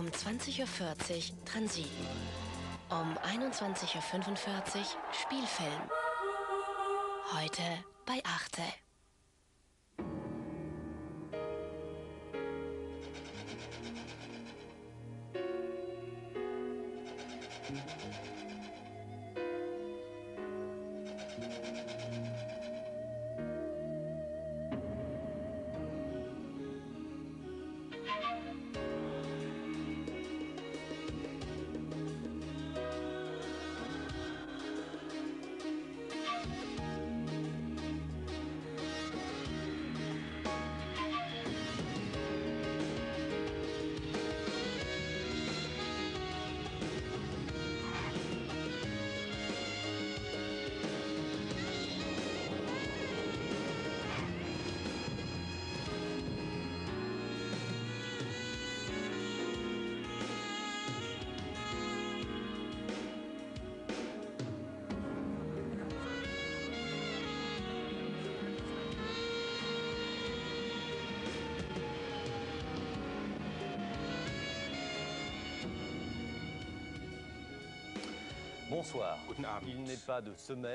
Um 20.40 Uhr Transit. Um 21.45 Uhr Spielfilm. Heute bei Achte.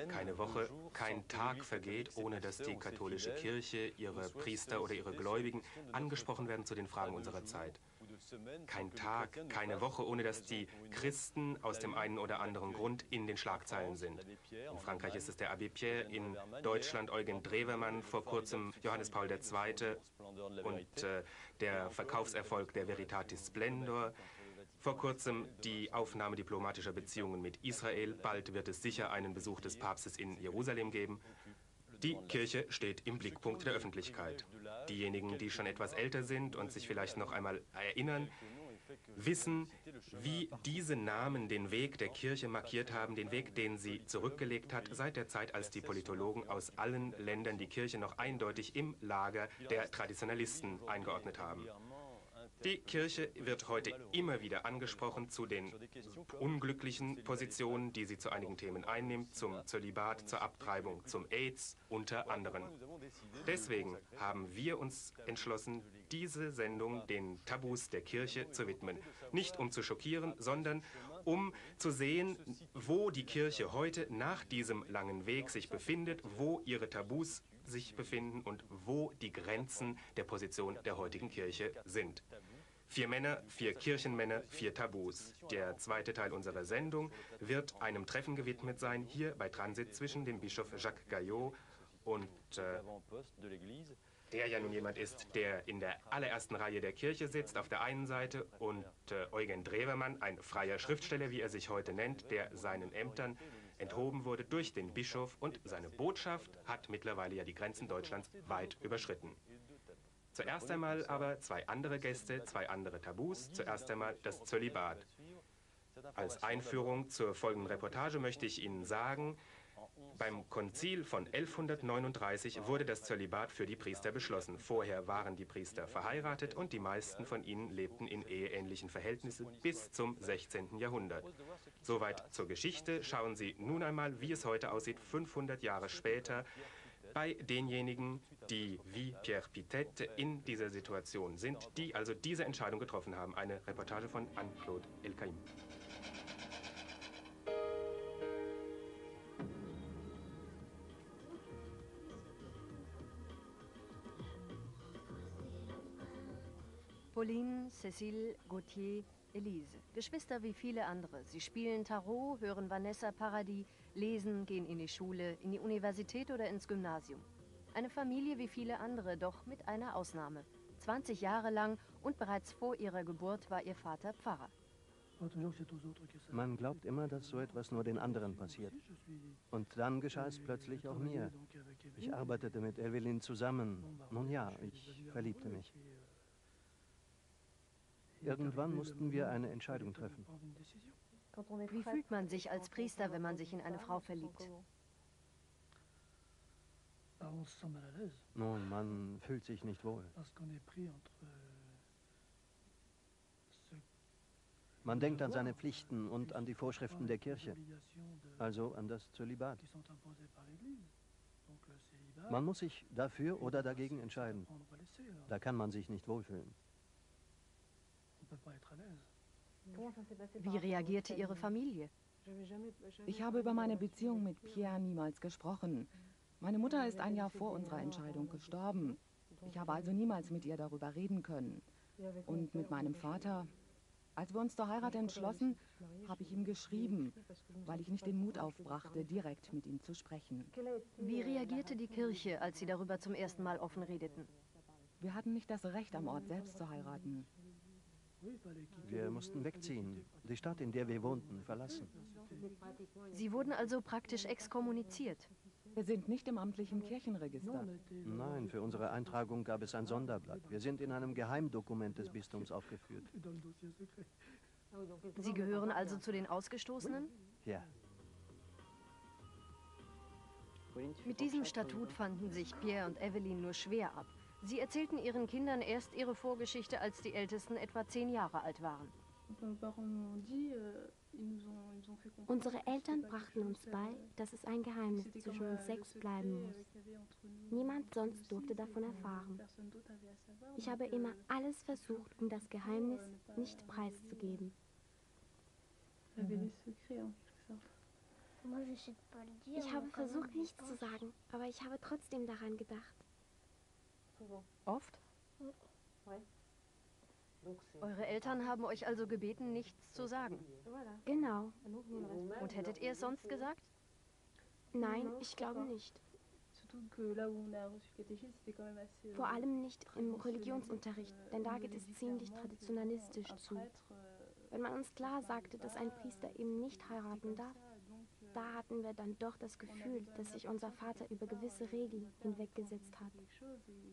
Keine Woche, kein Tag vergeht, ohne dass die katholische Kirche, ihre Priester oder ihre Gläubigen angesprochen werden zu den Fragen unserer Zeit. Kein Tag, keine Woche, ohne dass die Christen aus dem einen oder anderen Grund in den Schlagzeilen sind. In Frankreich ist es der Abbé Pierre, in Deutschland Eugen Drewermann, vor kurzem Johannes Paul II. und äh, der Verkaufserfolg der Veritatis Splendor. Vor kurzem die Aufnahme diplomatischer Beziehungen mit Israel. Bald wird es sicher einen Besuch des Papstes in Jerusalem geben. Die Kirche steht im Blickpunkt der Öffentlichkeit. Diejenigen, die schon etwas älter sind und sich vielleicht noch einmal erinnern, wissen, wie diese Namen den Weg der Kirche markiert haben, den Weg, den sie zurückgelegt hat, seit der Zeit, als die Politologen aus allen Ländern die Kirche noch eindeutig im Lager der Traditionalisten eingeordnet haben. Die Kirche wird heute immer wieder angesprochen zu den unglücklichen Positionen, die sie zu einigen Themen einnimmt, zum Zölibat, zur Abtreibung, zum AIDS unter anderem. Deswegen haben wir uns entschlossen, diese Sendung den Tabus der Kirche zu widmen. Nicht um zu schockieren, sondern um zu sehen, wo die Kirche heute nach diesem langen Weg sich befindet, wo ihre Tabus sich befinden und wo die Grenzen der Position der heutigen Kirche sind. Vier Männer, vier Kirchenmänner, vier Tabus. Der zweite Teil unserer Sendung wird einem Treffen gewidmet sein, hier bei Transit zwischen dem Bischof Jacques Gaillot und äh, der ja nun jemand ist, der in der allerersten Reihe der Kirche sitzt, auf der einen Seite, und äh, Eugen Drewermann, ein freier Schriftsteller, wie er sich heute nennt, der seinen Ämtern enthoben wurde durch den Bischof und seine Botschaft hat mittlerweile ja die Grenzen Deutschlands weit überschritten. Zuerst einmal aber zwei andere Gäste, zwei andere Tabus. Zuerst einmal das Zölibat. Als Einführung zur folgenden Reportage möchte ich Ihnen sagen, beim Konzil von 1139 wurde das Zölibat für die Priester beschlossen. Vorher waren die Priester verheiratet und die meisten von ihnen lebten in eheähnlichen Verhältnissen bis zum 16. Jahrhundert. Soweit zur Geschichte. Schauen Sie nun einmal, wie es heute aussieht, 500 Jahre später, bei denjenigen, die wie Pierre Pitet in dieser Situation sind, die also diese Entscheidung getroffen haben. Eine Reportage von Anne-Claude Elkaim. Pauline, Cécile, Gauthier, Elise. Geschwister wie viele andere. Sie spielen Tarot, hören Vanessa Paradis, lesen, gehen in die Schule, in die Universität oder ins Gymnasium. Eine Familie wie viele andere, doch mit einer Ausnahme. 20 Jahre lang und bereits vor ihrer Geburt war ihr Vater Pfarrer. Man glaubt immer, dass so etwas nur den anderen passiert. Und dann geschah es plötzlich auch mir. Ich arbeitete mit Evelyn zusammen. Nun ja, ich verliebte mich. Irgendwann mussten wir eine Entscheidung treffen. Wie fühlt man sich als Priester, wenn man sich in eine Frau verliebt? Nun, man fühlt sich nicht wohl. Man denkt an seine Pflichten und an die Vorschriften der Kirche, also an das Zölibat. Man muss sich dafür oder dagegen entscheiden. Da kann man sich nicht wohlfühlen. Wie reagierte Ihre Familie? Ich habe über meine Beziehung mit Pierre niemals gesprochen. Meine Mutter ist ein Jahr vor unserer Entscheidung gestorben. Ich habe also niemals mit ihr darüber reden können. Und mit meinem Vater, als wir uns zur Heirat entschlossen, habe ich ihm geschrieben, weil ich nicht den Mut aufbrachte, direkt mit ihm zu sprechen. Wie reagierte die Kirche, als Sie darüber zum ersten Mal offen redeten? Wir hatten nicht das Recht, am Ort selbst zu heiraten. Wir mussten wegziehen, die Stadt, in der wir wohnten, verlassen. Sie wurden also praktisch exkommuniziert. Wir sind nicht im amtlichen Kirchenregister. Nein, für unsere Eintragung gab es ein Sonderblatt. Wir sind in einem Geheimdokument des Bistums aufgeführt. Sie gehören also zu den Ausgestoßenen? Ja. Mit diesem Statut fanden sich Pierre und Evelyn nur schwer ab. Sie erzählten ihren Kindern erst ihre Vorgeschichte, als die Ältesten etwa zehn Jahre alt waren. Unsere Eltern brachten uns bei, dass es ein Geheimnis zwischen uns sechs bleiben muss. Niemand sonst durfte davon erfahren. Ich habe immer alles versucht, um das Geheimnis nicht preiszugeben. Ich habe versucht, nichts zu sagen, aber ich habe trotzdem daran gedacht. Oft? Eure Eltern haben euch also gebeten, nichts zu sagen. Genau. Und hättet ihr es sonst gesagt? Nein, ich glaube nicht. Vor allem nicht im Religionsunterricht, denn da geht es ziemlich traditionalistisch zu. Wenn man uns klar sagte, dass ein Priester eben nicht heiraten darf, da hatten wir dann doch das Gefühl, dass sich unser Vater über gewisse Regeln hinweggesetzt hat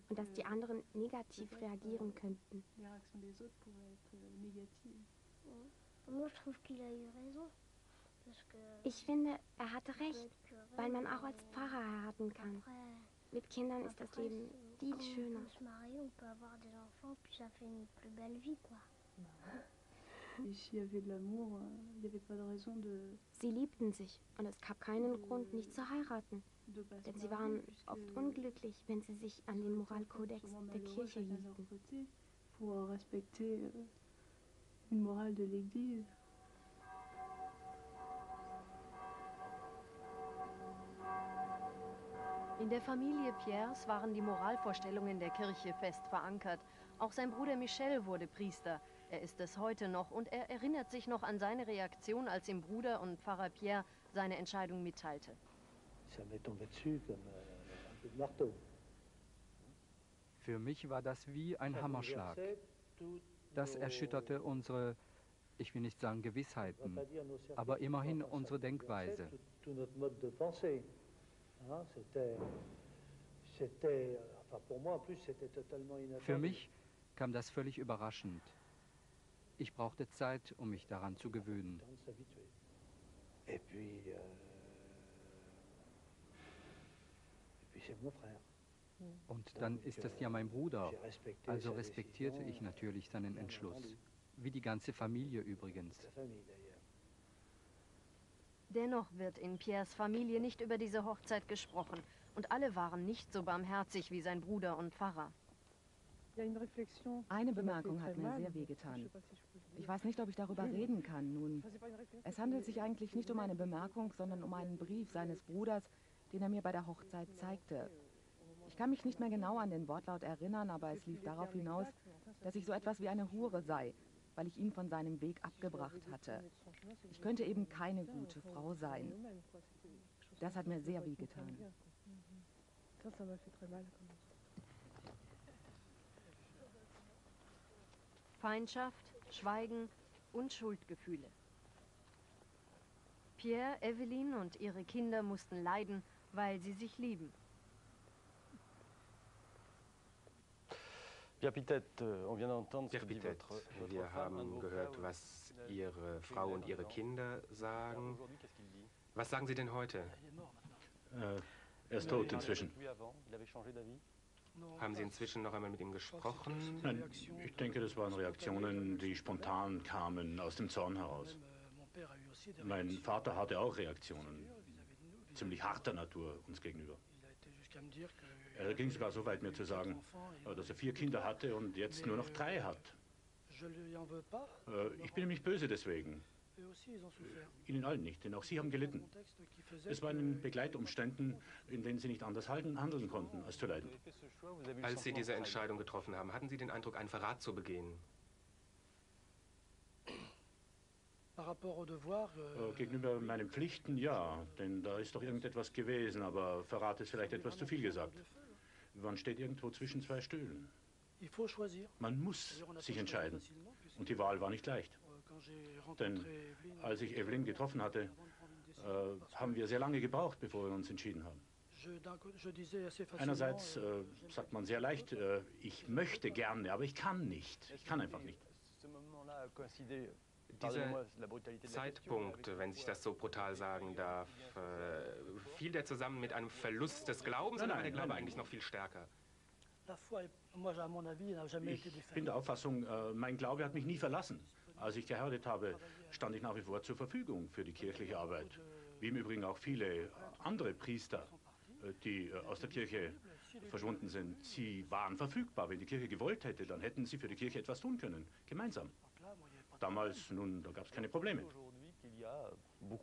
und dass die anderen negativ reagieren könnten. Ich finde, er hatte recht, weil man auch als Pfarrer heiraten kann. Mit Kindern ist das Leben viel schöner. Sie liebten sich und es gab keinen Grund, nicht zu heiraten. Denn sie waren oft unglücklich, wenn sie sich an den Moralkodex der Kirche hielten. In der Familie Pierres waren die Moralvorstellungen der Kirche fest verankert. Auch sein Bruder Michel wurde Priester. Er ist es heute noch und er erinnert sich noch an seine Reaktion, als ihm Bruder und Pfarrer Pierre seine Entscheidung mitteilte. Für mich war das wie ein Hammerschlag. Das erschütterte unstre, ich will nicht sagen Gewissheiten, aber immerhin unsere Denkweise. Für mich kam das völlig überraschend. Ich brauchte Zeit, um mich daran zu gewöhnen. Und dann ist es ja mein Bruder, also respektierte ich natürlich seinen Entschluss, wie die ganze Familie übrigens. Dennoch wird in Pierres Familie nicht über diese Hochzeit gesprochen und alle waren nicht so barmherzig wie sein Bruder und Pfarrer. Eine Bemerkung hat mir sehr wehgetan. Ich weiß nicht, ob ich darüber reden kann. Nun, es handelt sich eigentlich nicht um eine Bemerkung, sondern um einen Brief seines Bruders, den er mir bei der Hochzeit zeigte. Ich kann mich nicht mehr genau an den Wortlaut erinnern, aber es lief darauf hinaus, dass ich so etwas wie eine Hure sei, weil ich ihn von seinem Weg abgebracht hatte. Ich könnte eben keine gute Frau sein. Das hat mir sehr wehgetan. Feindschaft, Schweigen und Schuldgefühle. Pierre, Evelyn und ihre Kinder mussten leiden, weil sie sich lieben. Pierre Pittet, wir haben gehört, was Ihre Frau und Ihre Kinder sagen. Was sagen Sie denn heute? Äh, er ist tot inzwischen. Haben Sie inzwischen noch einmal mit ihm gesprochen? Nein, ich denke, das waren Reaktionen, die spontan kamen, aus dem Zorn heraus. Mein Vater hatte auch Reaktionen, ziemlich harter Natur uns gegenüber. Er ging sogar so weit, mir zu sagen, dass er vier Kinder hatte und jetzt nur noch drei hat. Äh, ich bin ihm nicht böse deswegen. Ihnen allen nicht, denn auch Sie haben gelitten. Es war in Begleitumständen, in denen Sie nicht anders handeln konnten, als zu leiden. Als Sie diese Entscheidung getroffen haben, hatten Sie den Eindruck, einen Verrat zu begehen? Äh, gegenüber meinen Pflichten ja, denn da ist doch irgendetwas gewesen, aber Verrat ist vielleicht etwas zu viel gesagt. Man steht irgendwo zwischen zwei Stühlen. Man muss sich entscheiden. Und die Wahl war nicht leicht. Denn als ich Evelyn getroffen hatte, äh, haben wir sehr lange gebraucht, bevor wir uns entschieden haben. Einerseits äh, sagt man sehr leicht, äh, ich möchte gerne, aber ich kann nicht. Ich kann einfach nicht. Dieser Zeitpunkt, wenn ich das so brutal sagen darf, äh, fiel der zusammen mit einem Verlust des Glaubens nein, oder war der Glaube nein, eigentlich noch viel stärker? Ich bin der Auffassung, äh, mein Glaube hat mich nie verlassen. Als ich geheiratet habe, stand ich nach wie vor zur Verfügung für die kirchliche Arbeit. Wie im Übrigen auch viele andere Priester, äh, die äh, aus der Kirche verschwunden sind. Sie waren verfügbar. Wenn die Kirche gewollt hätte, dann hätten sie für die Kirche etwas tun können, gemeinsam. Damals, nun, da gab es keine Probleme.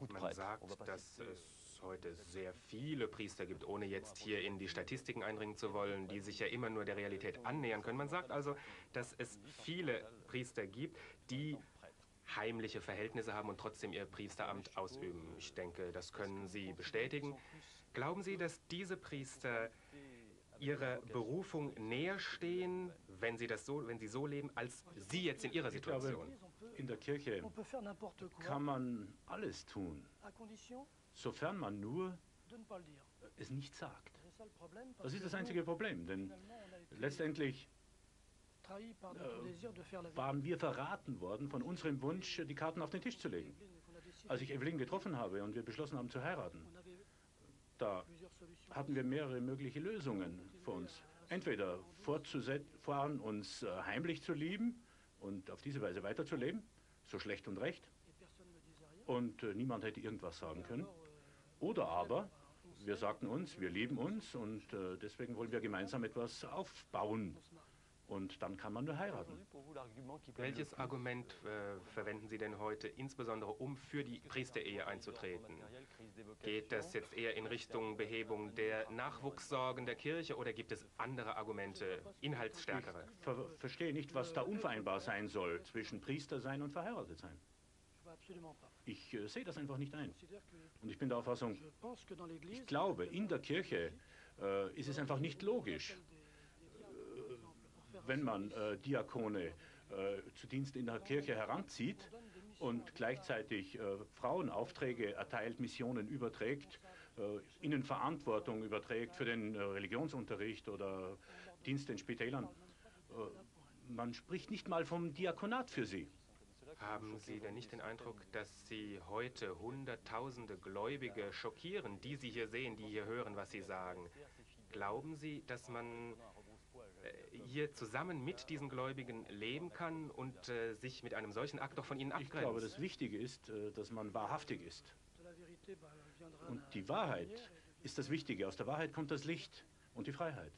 Man sagt, dass es heute sehr viele Priester gibt, ohne jetzt hier in die Statistiken eindringen zu wollen, die sich ja immer nur der Realität annähern können. Man sagt also, dass es viele Priester gibt, die heimliche Verhältnisse haben und trotzdem ihr Priesteramt ausüben. Ich denke, das können Sie bestätigen. Glauben Sie, dass diese Priester ihrer Berufung näher stehen, wenn sie das so, wenn sie so leben, als Sie jetzt in Ihrer Situation? Ich glaube, in der Kirche kann man alles tun, sofern man nur es nicht sagt. Das ist das einzige Problem, denn letztendlich äh, waren wir verraten worden von unserem Wunsch, die Karten auf den Tisch zu legen. Als ich Evelyn getroffen habe und wir beschlossen haben zu heiraten, da hatten wir mehrere mögliche Lösungen für uns. Entweder fortzufahren, uns äh, heimlich zu lieben und auf diese Weise weiterzuleben, so schlecht und recht, und äh, niemand hätte irgendwas sagen können. Oder aber wir sagten uns, wir lieben uns und deswegen wollen wir gemeinsam etwas aufbauen. Und dann kann man nur heiraten. Welches Argument äh, verwenden Sie denn heute, insbesondere um für die Priesterehe einzutreten? Geht das jetzt eher in Richtung Behebung der Nachwuchssorgen der Kirche oder gibt es andere Argumente, inhaltsstärkere? Ich ver verstehe nicht, was da unvereinbar sein soll zwischen Priester sein und verheiratet sein. Ich äh, sehe das einfach nicht ein. Und ich bin der Auffassung, ich glaube, in der Kirche äh, ist es einfach nicht logisch, wenn man äh, Diakone äh, zu Dienst in der Kirche heranzieht und gleichzeitig äh, Frauen Aufträge erteilt, Missionen überträgt, äh, ihnen Verantwortung überträgt für den äh, Religionsunterricht oder Dienst in Spitälern. Äh, man spricht nicht mal vom Diakonat für sie. Haben Sie denn nicht den Eindruck, dass Sie heute Hunderttausende Gläubige schockieren, die Sie hier sehen, die hier hören, was Sie sagen? Glauben Sie, dass man hier zusammen mit diesen Gläubigen leben kann und äh, sich mit einem solchen Akt doch von ihnen abgrenzt. Ich glaube, das Wichtige ist, äh, dass man wahrhaftig ist. Und die Wahrheit ist das Wichtige. Aus der Wahrheit kommt das Licht und die Freiheit.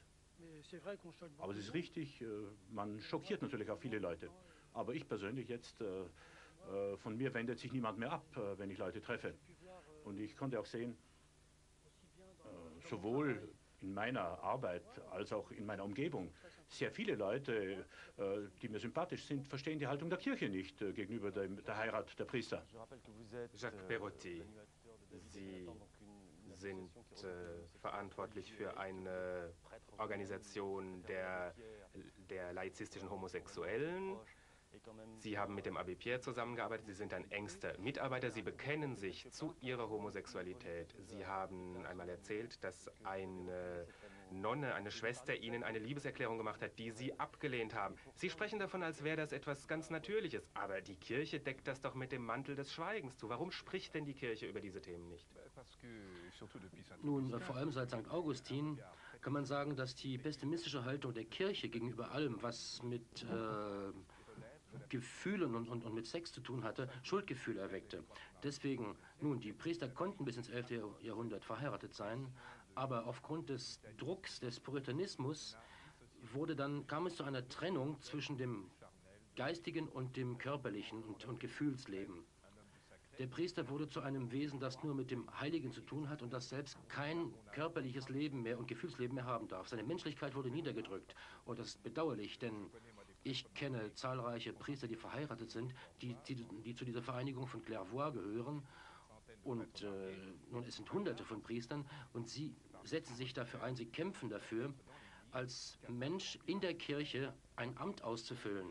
Aber es ist richtig, äh, man schockiert natürlich auch viele Leute. Aber ich persönlich jetzt, äh, äh, von mir wendet sich niemand mehr ab, äh, wenn ich Leute treffe. Und ich konnte auch sehen, sowohl in meiner Arbeit als auch in meiner Umgebung, sehr viele Leute, äh, die mir sympathisch sind, verstehen die Haltung der Kirche nicht äh, gegenüber der, der Heirat der Priester. Jacques Perotti, Sie sind äh, verantwortlich für eine Organisation der, der laizistischen Homosexuellen. Sie haben mit dem Abbé Pierre zusammengearbeitet, Sie sind ein engster Mitarbeiter, Sie bekennen sich zu Ihrer Homosexualität. Sie haben einmal erzählt, dass eine Nonne, eine Schwester, Ihnen eine Liebeserklärung gemacht hat, die Sie abgelehnt haben. Sie sprechen davon, als wäre das etwas ganz Natürliches, aber die Kirche deckt das doch mit dem Mantel des Schweigens zu. Warum spricht denn die Kirche über diese Themen nicht? Nun, vor allem seit St. Augustin kann man sagen, dass die pessimistische Haltung der Kirche gegenüber allem, was mit äh, Gefühlen und, und, und mit Sex zu tun hatte, Schuldgefühle erweckte. Deswegen, nun, die Priester konnten bis ins 11. Jahrhundert verheiratet sein, aber aufgrund des Drucks des Puritanismus wurde dann, kam es zu einer Trennung zwischen dem geistigen und dem körperlichen und, und Gefühlsleben. Der Priester wurde zu einem Wesen, das nur mit dem Heiligen zu tun hat und das selbst kein körperliches Leben mehr und Gefühlsleben mehr haben darf. Seine Menschlichkeit wurde niedergedrückt. Und das ist bedauerlich, denn ich kenne zahlreiche Priester, die verheiratet sind, die, die, die zu dieser Vereinigung von Clairvoix gehören. Und äh, nun, es sind hunderte von Priestern und sie setzen sich dafür ein, sie kämpfen dafür, als Mensch in der Kirche ein Amt auszufüllen.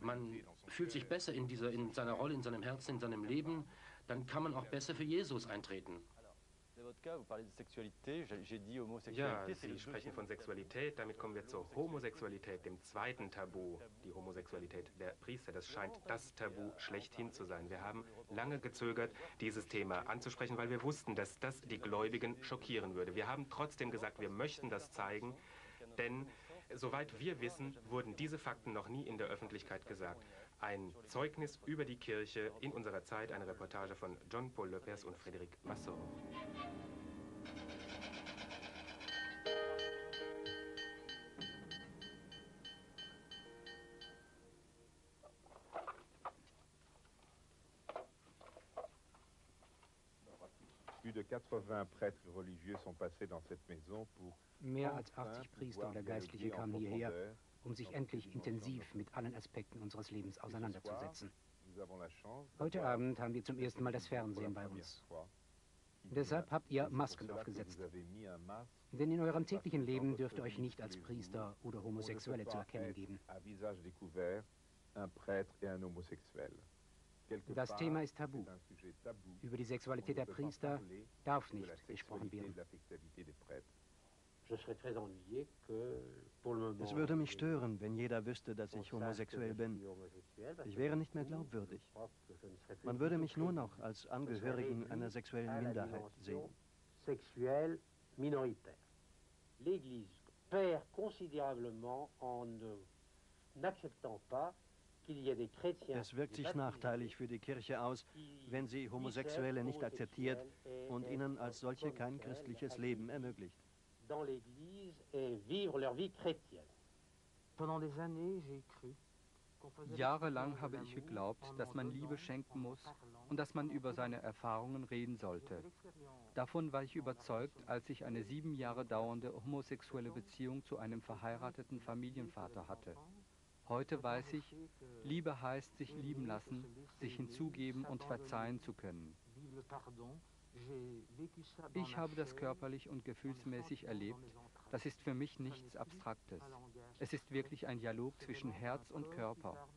Man fühlt sich besser in, dieser, in seiner Rolle, in seinem Herzen, in seinem Leben, dann kann man auch besser für Jesus eintreten. Ja, Sie sprechen von Sexualität, damit kommen wir zur Homosexualität, dem zweiten Tabu, die Homosexualität der Priester. Das scheint das Tabu schlechthin zu sein. Wir haben lange gezögert, dieses Thema anzusprechen, weil wir wussten, dass das die Gläubigen schockieren würde. Wir haben trotzdem gesagt, wir möchten das zeigen, denn soweit wir wissen, wurden diese Fakten noch nie in der Öffentlichkeit gesagt. Ein Zeugnis über die Kirche in unserer Zeit, eine Reportage von John Paul Lopez und Frédéric Massot. De 80 prêtres religieux sont passés dans cette maison pour Mehr als 80 Priester oder Geistliche kamen hierher, um sich endlich intensiv mit allen Aspekten unseres Lebens auseinanderzusetzen. Heute Abend haben wir zum ersten Mal das Fernsehen bei uns. Deshalb habt ihr Masken aufgesetzt. Denn in eurem täglichen Leben dürft ihr euch nicht als Priester oder Homosexuelle zu erkennen geben. Das Thema ist tabu. Über die Sexualität der Priester darf nicht gesprochen werden. Es würde mich stören, wenn jeder wüsste, dass ich homosexuell bin. Ich wäre nicht mehr glaubwürdig. Man würde mich nur noch als Angehörigen einer sexuellen Minderheit sehen. L'Église perd considérablement en n'acceptant pas es wirkt sich nachteilig für die Kirche aus, wenn sie Homosexuelle nicht akzeptiert und ihnen als solche kein christliches Leben ermöglicht. Jahrelang habe ich geglaubt, dass man Liebe schenken muss und dass man über seine Erfahrungen reden sollte. Davon war ich überzeugt, als ich eine sieben Jahre dauernde homosexuelle Beziehung zu einem verheirateten Familienvater hatte. Heute weiß ich, Liebe heißt sich lieben lassen, sich hinzugeben und verzeihen zu können. Ich habe das körperlich und gefühlsmäßig erlebt. Das ist für mich nichts Abstraktes. Es ist wirklich ein Dialog zwischen Herz und Körper.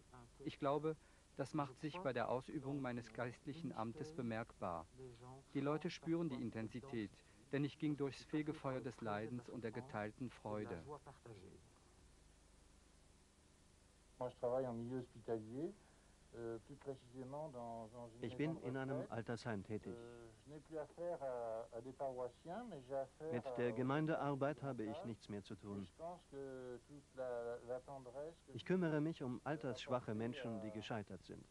Ich glaube, das macht sich bei der Ausübung meines geistlichen Amtes bemerkbar. Die Leute spüren die Intensität, denn ich ging durchs Fegefeuer des Leidens und der geteilten Freude. Ich bin in einem Altersheim tätig. Mit der Gemeindearbeit habe ich nichts mehr zu tun. Ich kümmere mich um altersschwache Menschen, die gescheitert sind.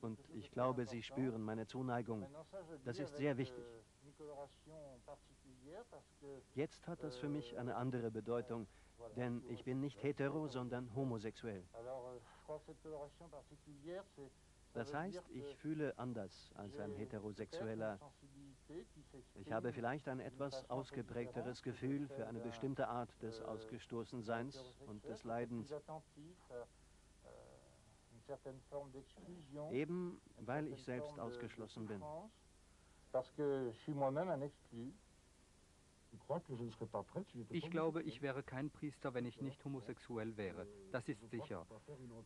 Und ich glaube, sie spüren meine Zuneigung. Das ist sehr wichtig. Jetzt hat das für mich eine andere Bedeutung, denn ich bin nicht hetero, sondern homosexuell. Das heißt, ich fühle anders als ein Heterosexueller. Ich habe vielleicht ein etwas ausgeprägteres Gefühl für eine bestimmte Art des Ausgestoßenseins und des Leidens. Eben weil ich selbst ausgeschlossen bin. Parce que je suis moi-même un exclu. Ich glaube, ich wäre kein Priester, wenn ich nicht homosexuell wäre. Das ist sicher.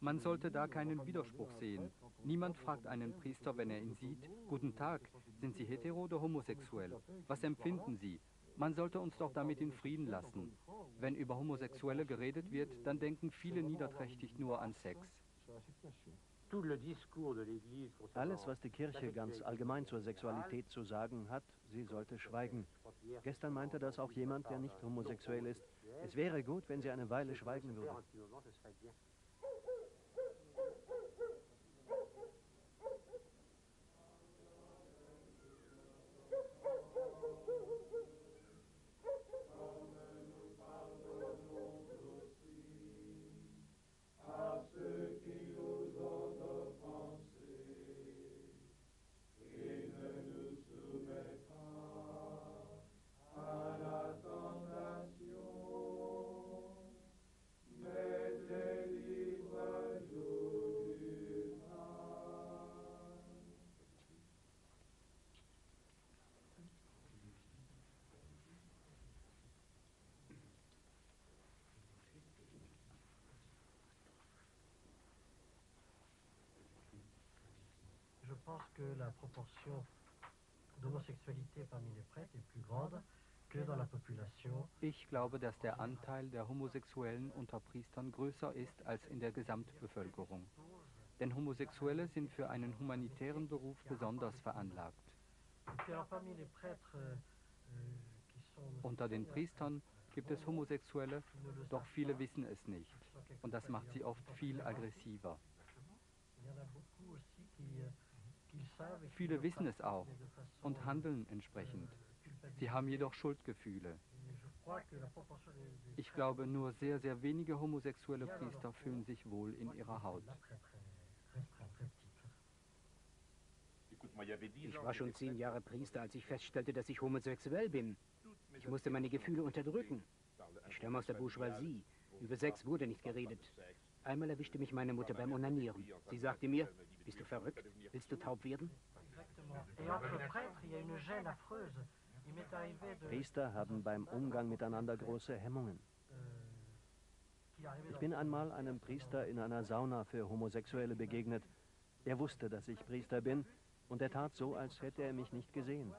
Man sollte da keinen Widerspruch sehen. Niemand fragt einen Priester, wenn er ihn sieht, Guten Tag, sind Sie hetero oder homosexuell? Was empfinden Sie? Man sollte uns doch damit in Frieden lassen. Wenn über Homosexuelle geredet wird, dann denken viele niederträchtig nur an Sex. Alles, was die Kirche ganz allgemein zur Sexualität zu sagen hat, sie sollte schweigen. Gestern meinte das auch jemand, der nicht homosexuell ist. Es wäre gut, wenn sie eine Weile schweigen würde. Pense que la proportion d'homosexualité parmi les prêtres est plus grande ich glaube, dass der Anteil der Homosexuellen unter Priestern größer ist als in der Gesamtbevölkerung. Denn Homosexuelle sind für einen humanitären Beruf besonders veranlagt. Unter den Priestern gibt es Homosexuelle, doch viele wissen es nicht. Und das macht sie oft viel aggressiver. Viele wissen es auch und handeln entsprechend. Sie haben jedoch Schuldgefühle. Ich glaube, nur sehr, sehr wenige homosexuelle Priester fühlen sich wohl in ihrer Haut. Ich war schon zehn Jahre Priester, als ich feststellte, dass ich homosexuell bin. Ich musste meine Gefühle unterdrücken. Ich stamme aus der Bourgeoisie. Über Sex wurde nicht geredet. Einmal erwischte mich meine Mutter beim Onanieren. Sie sagte mir, bist du verrückt? Willst du taub werden? Priester haben beim Umgang miteinander große Hemmungen. Ich bin einmal einem Priester in einer Sauna für Homosexuelle begegnet. Er wusste, dass ich Priester bin und er tat so, als hätte er mich nicht gesehen.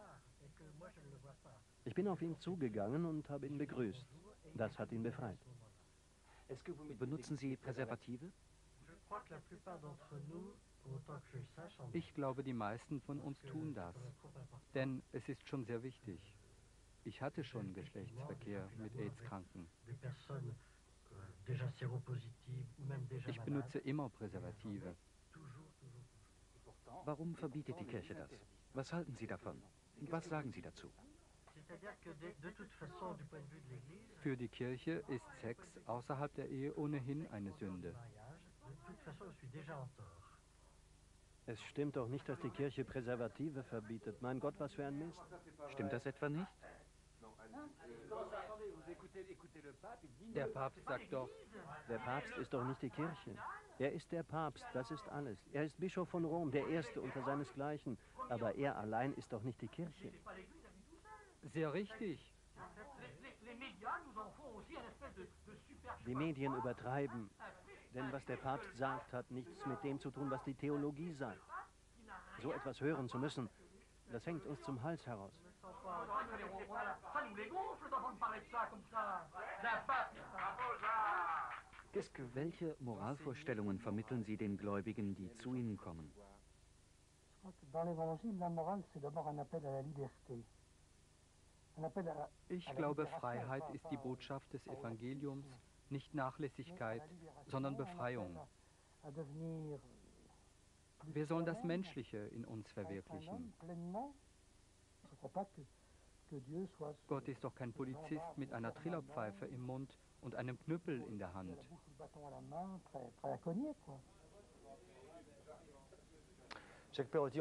Ich bin auf ihn zugegangen und habe ihn begrüßt. Das hat ihn befreit. Benutzen Sie Präservative? Ich glaube, die meisten von uns tun das, denn es ist schon sehr wichtig. Ich hatte schon Geschlechtsverkehr mit AIDS-Kranken. Ich benutze immer Präservative. Warum verbietet die Kirche das? Was halten Sie davon? Was sagen Sie dazu? Für die Kirche ist Sex außerhalb der Ehe ohnehin eine Sünde. Es stimmt doch nicht, dass die Kirche Präservative verbietet. Mein Gott, was für ein Mist. Stimmt das etwa nicht? Der Papst sagt doch, der Papst ist doch nicht die Kirche. Er ist der Papst, das ist alles. Er ist Bischof von Rom, der Erste unter seinesgleichen. Aber er allein ist doch nicht die Kirche. Sehr richtig. Die Medien übertreiben. Denn was der Papst sagt, hat nichts mit dem zu tun, was die Theologie sagt. So etwas hören zu müssen, das hängt uns zum Hals heraus. Welche Moralvorstellungen vermitteln Sie den Gläubigen, die zu Ihnen kommen? Ich glaube, Freiheit ist die Botschaft des Evangeliums nicht Nachlässigkeit, sondern Befreiung. Wir sollen das Menschliche in uns verwirklichen. Gott ist doch kein Polizist mit einer Trillerpfeife im Mund und einem Knüppel in der Hand. Jacques Perrotti,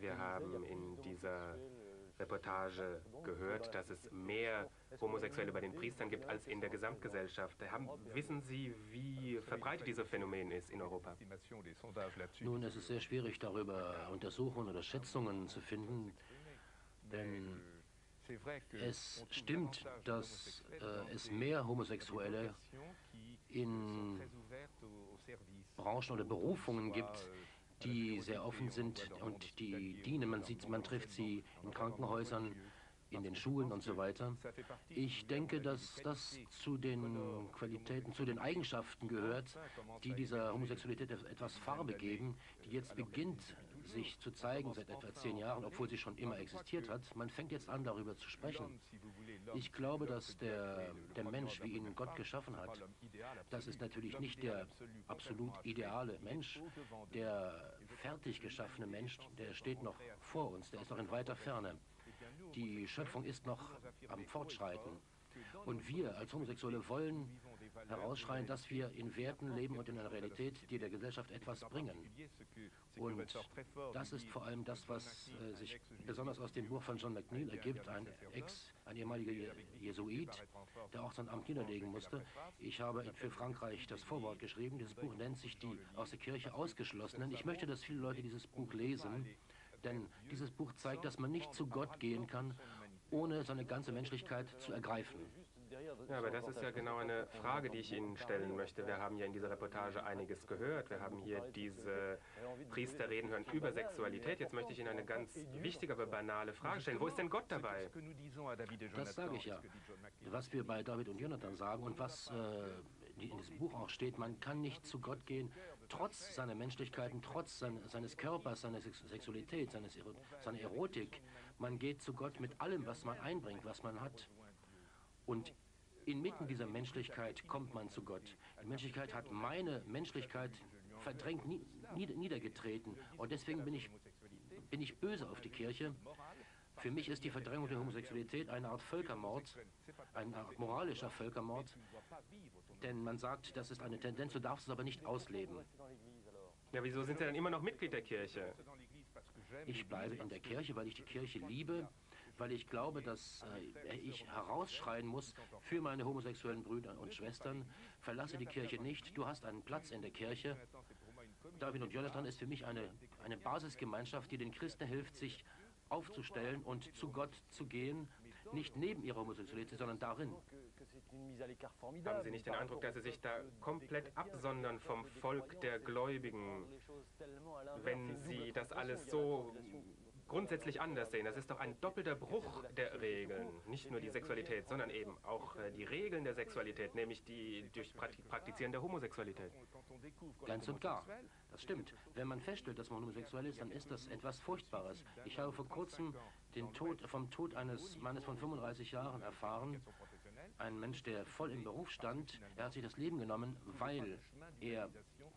wir haben in dieser Reportage gehört, dass es mehr Homosexuelle bei den Priestern gibt als in der Gesamtgesellschaft. Haben, wissen Sie, wie verbreitet dieses Phänomen ist in Europa? Nun, es ist sehr schwierig, darüber Untersuchungen oder Schätzungen zu finden, denn es stimmt, dass äh, es mehr Homosexuelle in Branchen oder Berufungen gibt, die sehr offen sind und die dienen. Man sieht, man trifft sie in Krankenhäusern, in den Schulen und so weiter. Ich denke, dass das zu den Qualitäten, zu den Eigenschaften gehört, die dieser Homosexualität etwas Farbe geben, die jetzt beginnt sich zu zeigen seit etwa zehn Jahren, obwohl sie schon immer existiert hat. Man fängt jetzt an, darüber zu sprechen. Ich glaube, dass der, der Mensch, wie ihn Gott geschaffen hat, das ist natürlich nicht der absolut ideale Mensch. Der fertig geschaffene Mensch, der steht noch vor uns, der ist noch in weiter Ferne. Die Schöpfung ist noch am Fortschreiten. Und wir als Homosexuelle wollen herausschreien, dass wir in Werten leben und in einer Realität, die der Gesellschaft etwas bringen. Und das ist vor allem das, was äh, sich besonders aus dem Buch von John McNeil ergibt, ein Ex, ein ehemaliger Jesuit, der auch sein Amt niederlegen musste. Ich habe für Frankreich das Vorwort geschrieben. Dieses Buch nennt sich Die aus der Kirche Ausgeschlossenen. Ich möchte, dass viele Leute dieses Buch lesen, denn dieses Buch zeigt, dass man nicht zu Gott gehen kann, ohne seine ganze Menschlichkeit zu ergreifen. Ja, aber das ist ja genau eine Frage, die ich Ihnen stellen möchte. Wir haben ja in dieser Reportage einiges gehört. Wir haben hier diese Priester reden hören über Sexualität. Jetzt möchte ich Ihnen eine ganz wichtige, aber banale Frage stellen. Wo ist denn Gott dabei? Das sage ich ja. Was wir bei David und Jonathan sagen und was äh, in diesem Buch auch steht, man kann nicht zu Gott gehen, trotz seiner Menschlichkeiten, trotz sein, seines Körpers, seiner Sexualität, seines, seiner Erotik. Man geht zu Gott mit allem, was man einbringt, was man hat. Und inmitten dieser Menschlichkeit kommt man zu Gott. Die Menschlichkeit hat meine Menschlichkeit verdrängt, niedergetreten. Und deswegen bin ich, bin ich böse auf die Kirche. Für mich ist die Verdrängung der Homosexualität eine Art Völkermord, ein Art moralischer Völkermord. Denn man sagt, das ist eine Tendenz, du darfst es aber nicht ausleben. Ja, wieso sind Sie dann immer noch Mitglied der Kirche? Ich bleibe in der Kirche, weil ich die Kirche liebe weil ich glaube, dass äh, ich herausschreien muss für meine homosexuellen Brüder und Schwestern, verlasse die Kirche nicht, du hast einen Platz in der Kirche. David und Jonathan ist für mich eine, eine Basisgemeinschaft, die den Christen hilft, sich aufzustellen und zu Gott zu gehen, nicht neben ihrer Homosexualität, sondern darin. Haben Sie nicht den Eindruck, dass Sie sich da komplett absondern vom Volk der Gläubigen, wenn Sie das alles so grundsätzlich anders sehen. Das ist doch ein doppelter Bruch der Regeln. Nicht nur die Sexualität, sondern eben auch äh, die Regeln der Sexualität, nämlich die durch Praktizieren der Homosexualität. Ganz und gar. Das stimmt. Wenn man feststellt, dass man homosexuell ist, dann ist das etwas Furchtbares. Ich habe vor kurzem den Tod, vom Tod eines Mannes von 35 Jahren erfahren. Ein Mensch, der voll im Beruf stand, er hat sich das Leben genommen, weil er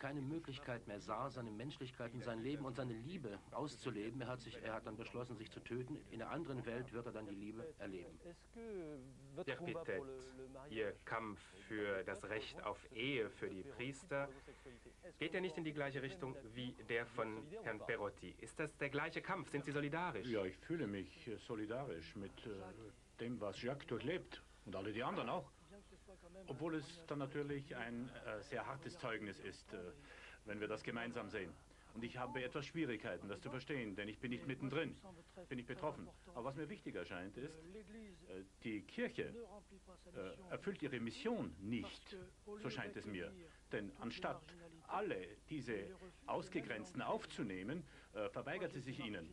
keine Möglichkeit mehr sah, seine Menschlichkeit und sein Leben und seine Liebe auszuleben. Er hat, sich, er hat dann beschlossen, sich zu töten. In der anderen Welt wird er dann die Liebe erleben. Der Pitet, Ihr Kampf für das Recht auf Ehe für die Priester, geht ja nicht in die gleiche Richtung wie der von Herrn Perotti. Ist das der gleiche Kampf? Sind Sie solidarisch? Ja, ich fühle mich solidarisch mit äh, dem, was Jacques durchlebt und alle die anderen auch. Obwohl es dann natürlich ein äh, sehr hartes Zeugnis ist, äh, wenn wir das gemeinsam sehen. Und ich habe etwas Schwierigkeiten, das zu verstehen, denn ich bin nicht mittendrin, bin ich betroffen. Aber was mir wichtig erscheint, ist, äh, die Kirche äh, erfüllt ihre Mission nicht, so scheint es mir. Denn anstatt alle diese Ausgegrenzten aufzunehmen, äh, verweigert sie sich ihnen.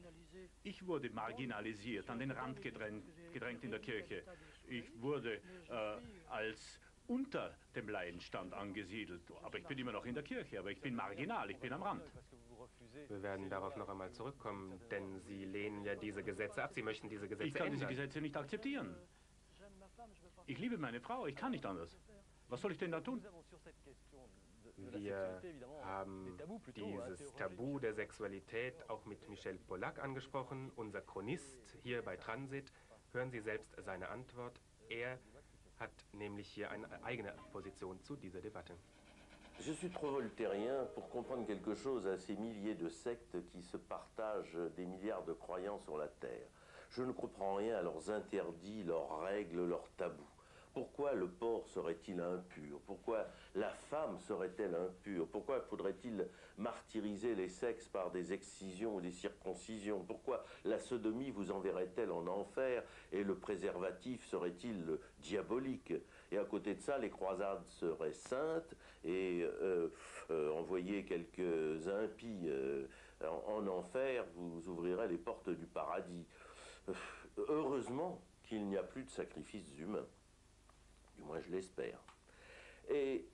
Ich wurde marginalisiert, an den Rand gedrängt, gedrängt in der Kirche. Ich wurde äh, als unter dem Leidenstand angesiedelt. Aber ich bin immer noch in der Kirche, aber ich bin marginal, ich bin am Rand. Wir werden darauf noch einmal zurückkommen, denn Sie lehnen ja diese Gesetze ab. Sie möchten diese Gesetze Ich kann ändern. diese Gesetze nicht akzeptieren. Ich liebe meine Frau, ich kann nicht anders. Was soll ich denn da tun? Wir haben dieses Tabu der Sexualität auch mit Michel Pollack angesprochen, unser Chronist hier bei Transit. Hören Sie selbst seine Antwort. Er hat nämlich hier eigene Position zu dieser Debatte. Je suis trop voltairien pour comprendre quelque chose à ces milliers de sectes qui se partagent des milliards de croyants sur la Terre. Je ne comprends rien à leurs interdits, leurs règles, leurs tabous. Pourquoi le porc serait-il impur? Pourquoi la femme serait-elle impure? Pourquoi faudrait-il martyriser les sexes par des excisions ou des circoncisions? Pourquoi la sodomie vous enverrait-elle en enfer et le préservatif serait-il diabolique? Et à côté de ça, les croisades seraient saintes et euh, euh, envoyer quelques impies euh, en, en enfer vous ouvrirez les portes du paradis. Heureusement qu'il n'y a plus de sacrifices humains. Du moins, je l'espère. Et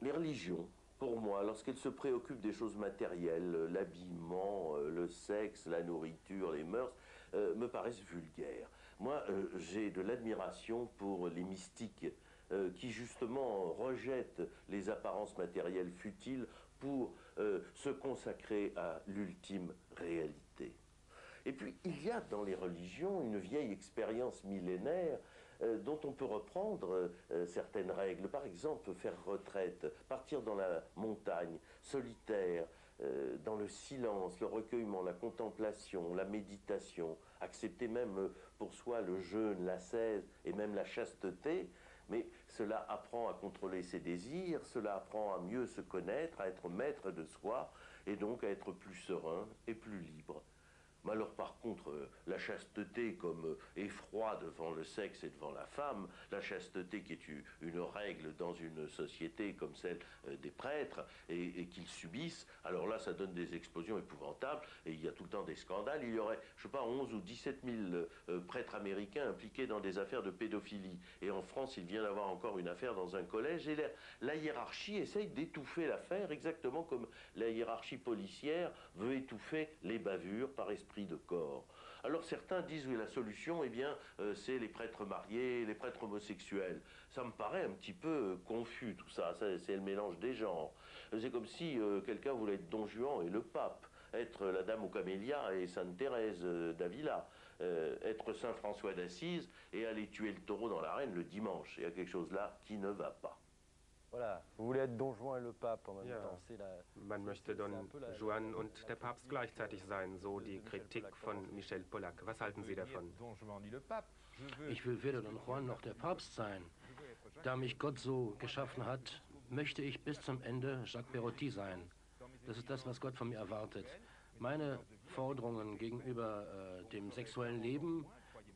les religions, pour moi, lorsqu'elles se préoccupent des choses matérielles, l'habillement, euh, le sexe, la nourriture, les mœurs, euh, me paraissent vulgaires. Moi, euh, j'ai de l'admiration pour les mystiques qui, justement, rejettent les apparences matérielles futiles pour se consacrer à l'ultime réalité. Et puis, il y a dans les religions une vieille expérience millénaire dont on peut reprendre euh, certaines règles. Par exemple, faire retraite, partir dans la montagne, solitaire, euh, dans le silence, le recueillement, la contemplation, la méditation, accepter même euh, pour soi le jeûne, l'ascèse et même la chasteté. Mais cela apprend à contrôler ses désirs, cela apprend à mieux se connaître, à être maître de soi et donc à être plus serein et plus libre. Mais alors par contre, euh, la chasteté comme euh, effroi devant le sexe et devant la femme, la chasteté qui est une règle dans une société comme celle euh, des prêtres et, qu'ils subissent, alors là ça donne des explosions épouvantables et il y a tout le temps des scandales. Il y aurait, je sais pas, 11 ou 17 000 prêtres américains impliqués dans des affaires de pédophilie. Et en France, il vient d'avoir encore une affaire dans un collège et la, la hiérarchie essaye d'étouffer l'affaire exactement comme la hiérarchie policière veut étouffer les bavures par esprit de corps. Alors certains disent que la solution, eh bien, euh, c'est les prêtres mariés, les prêtres homosexuels. Ça me paraît un petit peu euh, confus tout ça, c'est le mélange des genres. C'est comme si euh, quelqu'un voulait être Don Juan et le pape, être la Dame aux camélias et Sainte Thérèse d'Avila, être Saint François d'Assise et aller tuer le taureau dans l'arène le dimanche. Il y a quelque chose là qui ne va pas. Voilà, vous voulez être Don Juan et le Pape en même ja. temps. La, Man möchte Don Juan und der Papst gleichzeitig sein, so die Kritik von Michel Pollack. Was halten Sie davon? Ich will weder Don Juan noch der Papst sein. Da mich Gott so geschaffen hat, möchte ich bis zum Ende Jacques Perotti sein. Das ist das, was Gott von mir erwartet. Meine Forderungen gegenüber äh, dem sexuellen Leben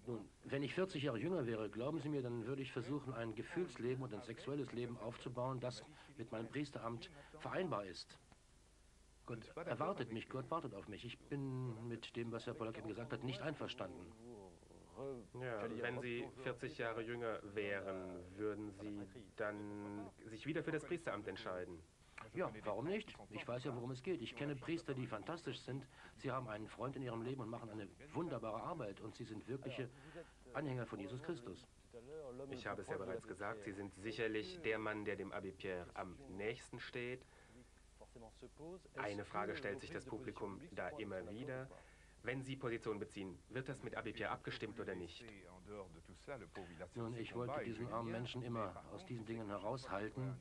nun, wenn ich 40 Jahre jünger wäre, glauben Sie mir, dann würde ich versuchen, ein Gefühlsleben und ein sexuelles Leben aufzubauen, das mit meinem Priesteramt vereinbar ist. Gott erwartet mich, Gott wartet auf mich. Ich bin mit dem, was Herr Pollack eben gesagt hat, nicht einverstanden. Ja, wenn Sie 40 Jahre jünger wären, würden Sie dann sich wieder für das Priesteramt entscheiden? Ja, warum nicht? Ich weiß ja, worum es geht. Ich kenne Priester, die fantastisch sind. Sie haben einen Freund in ihrem Leben und machen eine wunderbare Arbeit. Und sie sind wirkliche Anhänger von Jesus Christus. Ich habe es ja bereits gesagt, Sie sind sicherlich der Mann, der dem Abbé Pierre am nächsten steht. Eine Frage stellt sich das Publikum da immer wieder. Wenn Sie Position beziehen, wird das mit Abbé Pierre abgestimmt oder nicht? Nun, ich wollte diesen armen Menschen immer aus diesen Dingen heraushalten.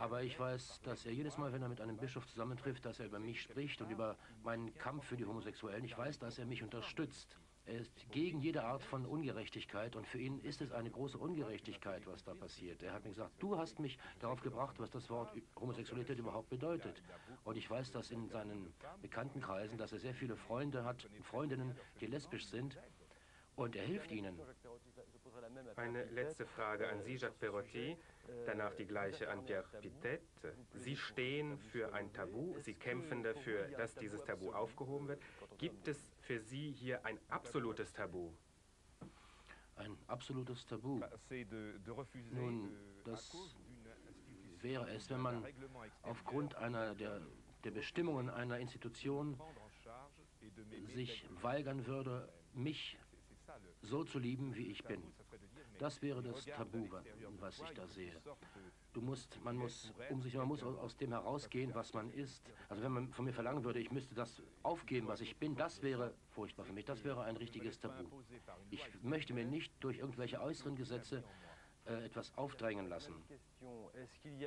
Aber ich weiß, dass er jedes Mal, wenn er mit einem Bischof zusammentrifft, dass er über mich spricht und über meinen Kampf für die Homosexuellen. Ich weiß, dass er mich unterstützt. Er ist gegen jede Art von Ungerechtigkeit und für ihn ist es eine große Ungerechtigkeit, was da passiert. Er hat mir gesagt, du hast mich darauf gebracht, was das Wort Homosexualität überhaupt bedeutet. Und ich weiß, dass in seinen Bekanntenkreisen, dass er sehr viele Freunde hat, Freundinnen, die lesbisch sind und er hilft ihnen. Eine letzte Frage an Sie, Jacques Perotti. Danach die gleiche an Pierre Pitet. Sie stehen für ein Tabu, Sie kämpfen dafür, dass dieses Tabu aufgehoben wird. Gibt es für Sie hier ein absolutes Tabu? Ein absolutes Tabu. Nun, das wäre es, wenn man aufgrund einer der, der Bestimmungen einer Institution sich weigern würde, mich so zu lieben, wie ich bin. Das wäre das Tabu, was ich da sehe. Du musst, man muss um sich, man muss aus dem herausgehen, was man ist. Also wenn man von mir verlangen würde, ich müsste das aufgeben, was ich bin, das wäre furchtbar für mich. Das wäre ein richtiges Tabu. Ich möchte mir nicht durch irgendwelche äußeren Gesetze äh, etwas aufdrängen lassen.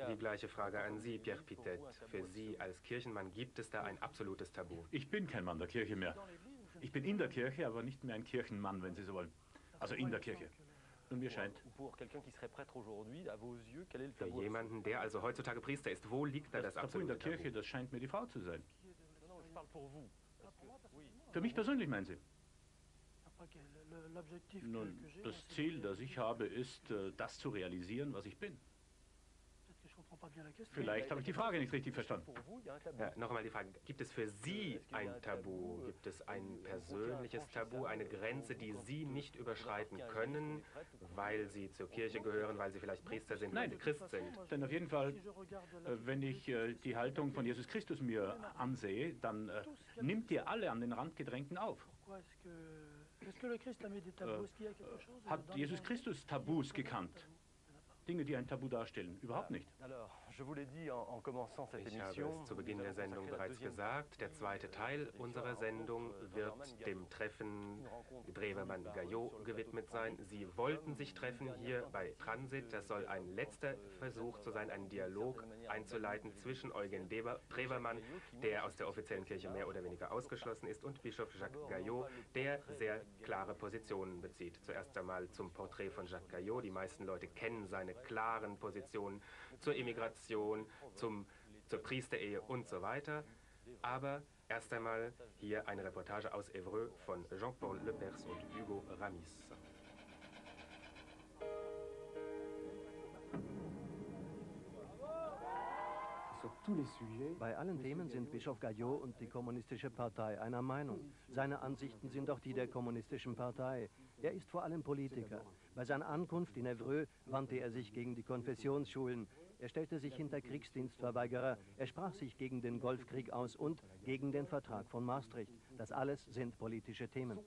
Die gleiche Frage an Sie, Pierre Pitet. Für Sie als Kirchenmann gibt es da ein absolutes Tabu? Ich bin kein Mann der Kirche mehr. Ich bin in der Kirche, aber nicht mehr ein Kirchenmann, wenn Sie so wollen. Also in der Kirche. Und mir scheint. Für jemanden, der also heutzutage Priester ist, wo liegt da das, das absolute in der Kirche, das scheint mir die Frau zu sein. Für mich persönlich, meinen Sie? Nun, das Ziel, das ich habe, ist, äh, das zu realisieren, was ich bin. Vielleicht habe ich die Frage nicht richtig verstanden. Ja, noch einmal die Frage, gibt es für Sie ein Tabu? Gibt es ein persönliches Tabu, eine Grenze, die Sie nicht überschreiten können, weil Sie zur Kirche gehören, weil Sie vielleicht Priester sind, Nein, weil Sie Christ sind? Denn auf jeden Fall, äh, wenn ich äh, die Haltung von Jesus Christus mir ansehe, dann äh, nimmt ihr alle an den Randgedrängten auf. hat Jesus Christus Tabus gekannt? Dinge, die ein Tabu darstellen. Überhaupt nicht. Ich habe es zu Beginn der Sendung bereits gesagt. Der zweite Teil unserer Sendung wird dem Treffen Drewermann-Gayot gewidmet sein. Sie wollten sich treffen hier bei Transit. Das soll ein letzter Versuch zu sein, einen Dialog einzuleiten zwischen Eugen Drewermann, der aus der offiziellen Kirche mehr oder weniger ausgeschlossen ist, und Bischof Jacques Gayot, der sehr klare Positionen bezieht. Zuerst einmal zum Porträt von Jacques Gayot. Die meisten Leute kennen seine klaren Positionen zur Immigration, zum, zur Priesterehe und so weiter. Aber Erst einmal hier eine Reportage aus Évreux von Jean-Paul Lepers und Hugo Ramis. Bei allen Themen sind Bischof Gayot und die Kommunistische Partei einer Meinung. Seine Ansichten sind auch die der Kommunistischen Partei. Er ist vor allem Politiker. Bei seiner Ankunft in Evreux wandte er sich gegen die Konfessionsschulen. Er stellte sich hinter Kriegsdienstverweigerer. Er sprach sich gegen den Golfkrieg aus und gegen den Vertrag von Maastricht. Das alles sind politische Themen.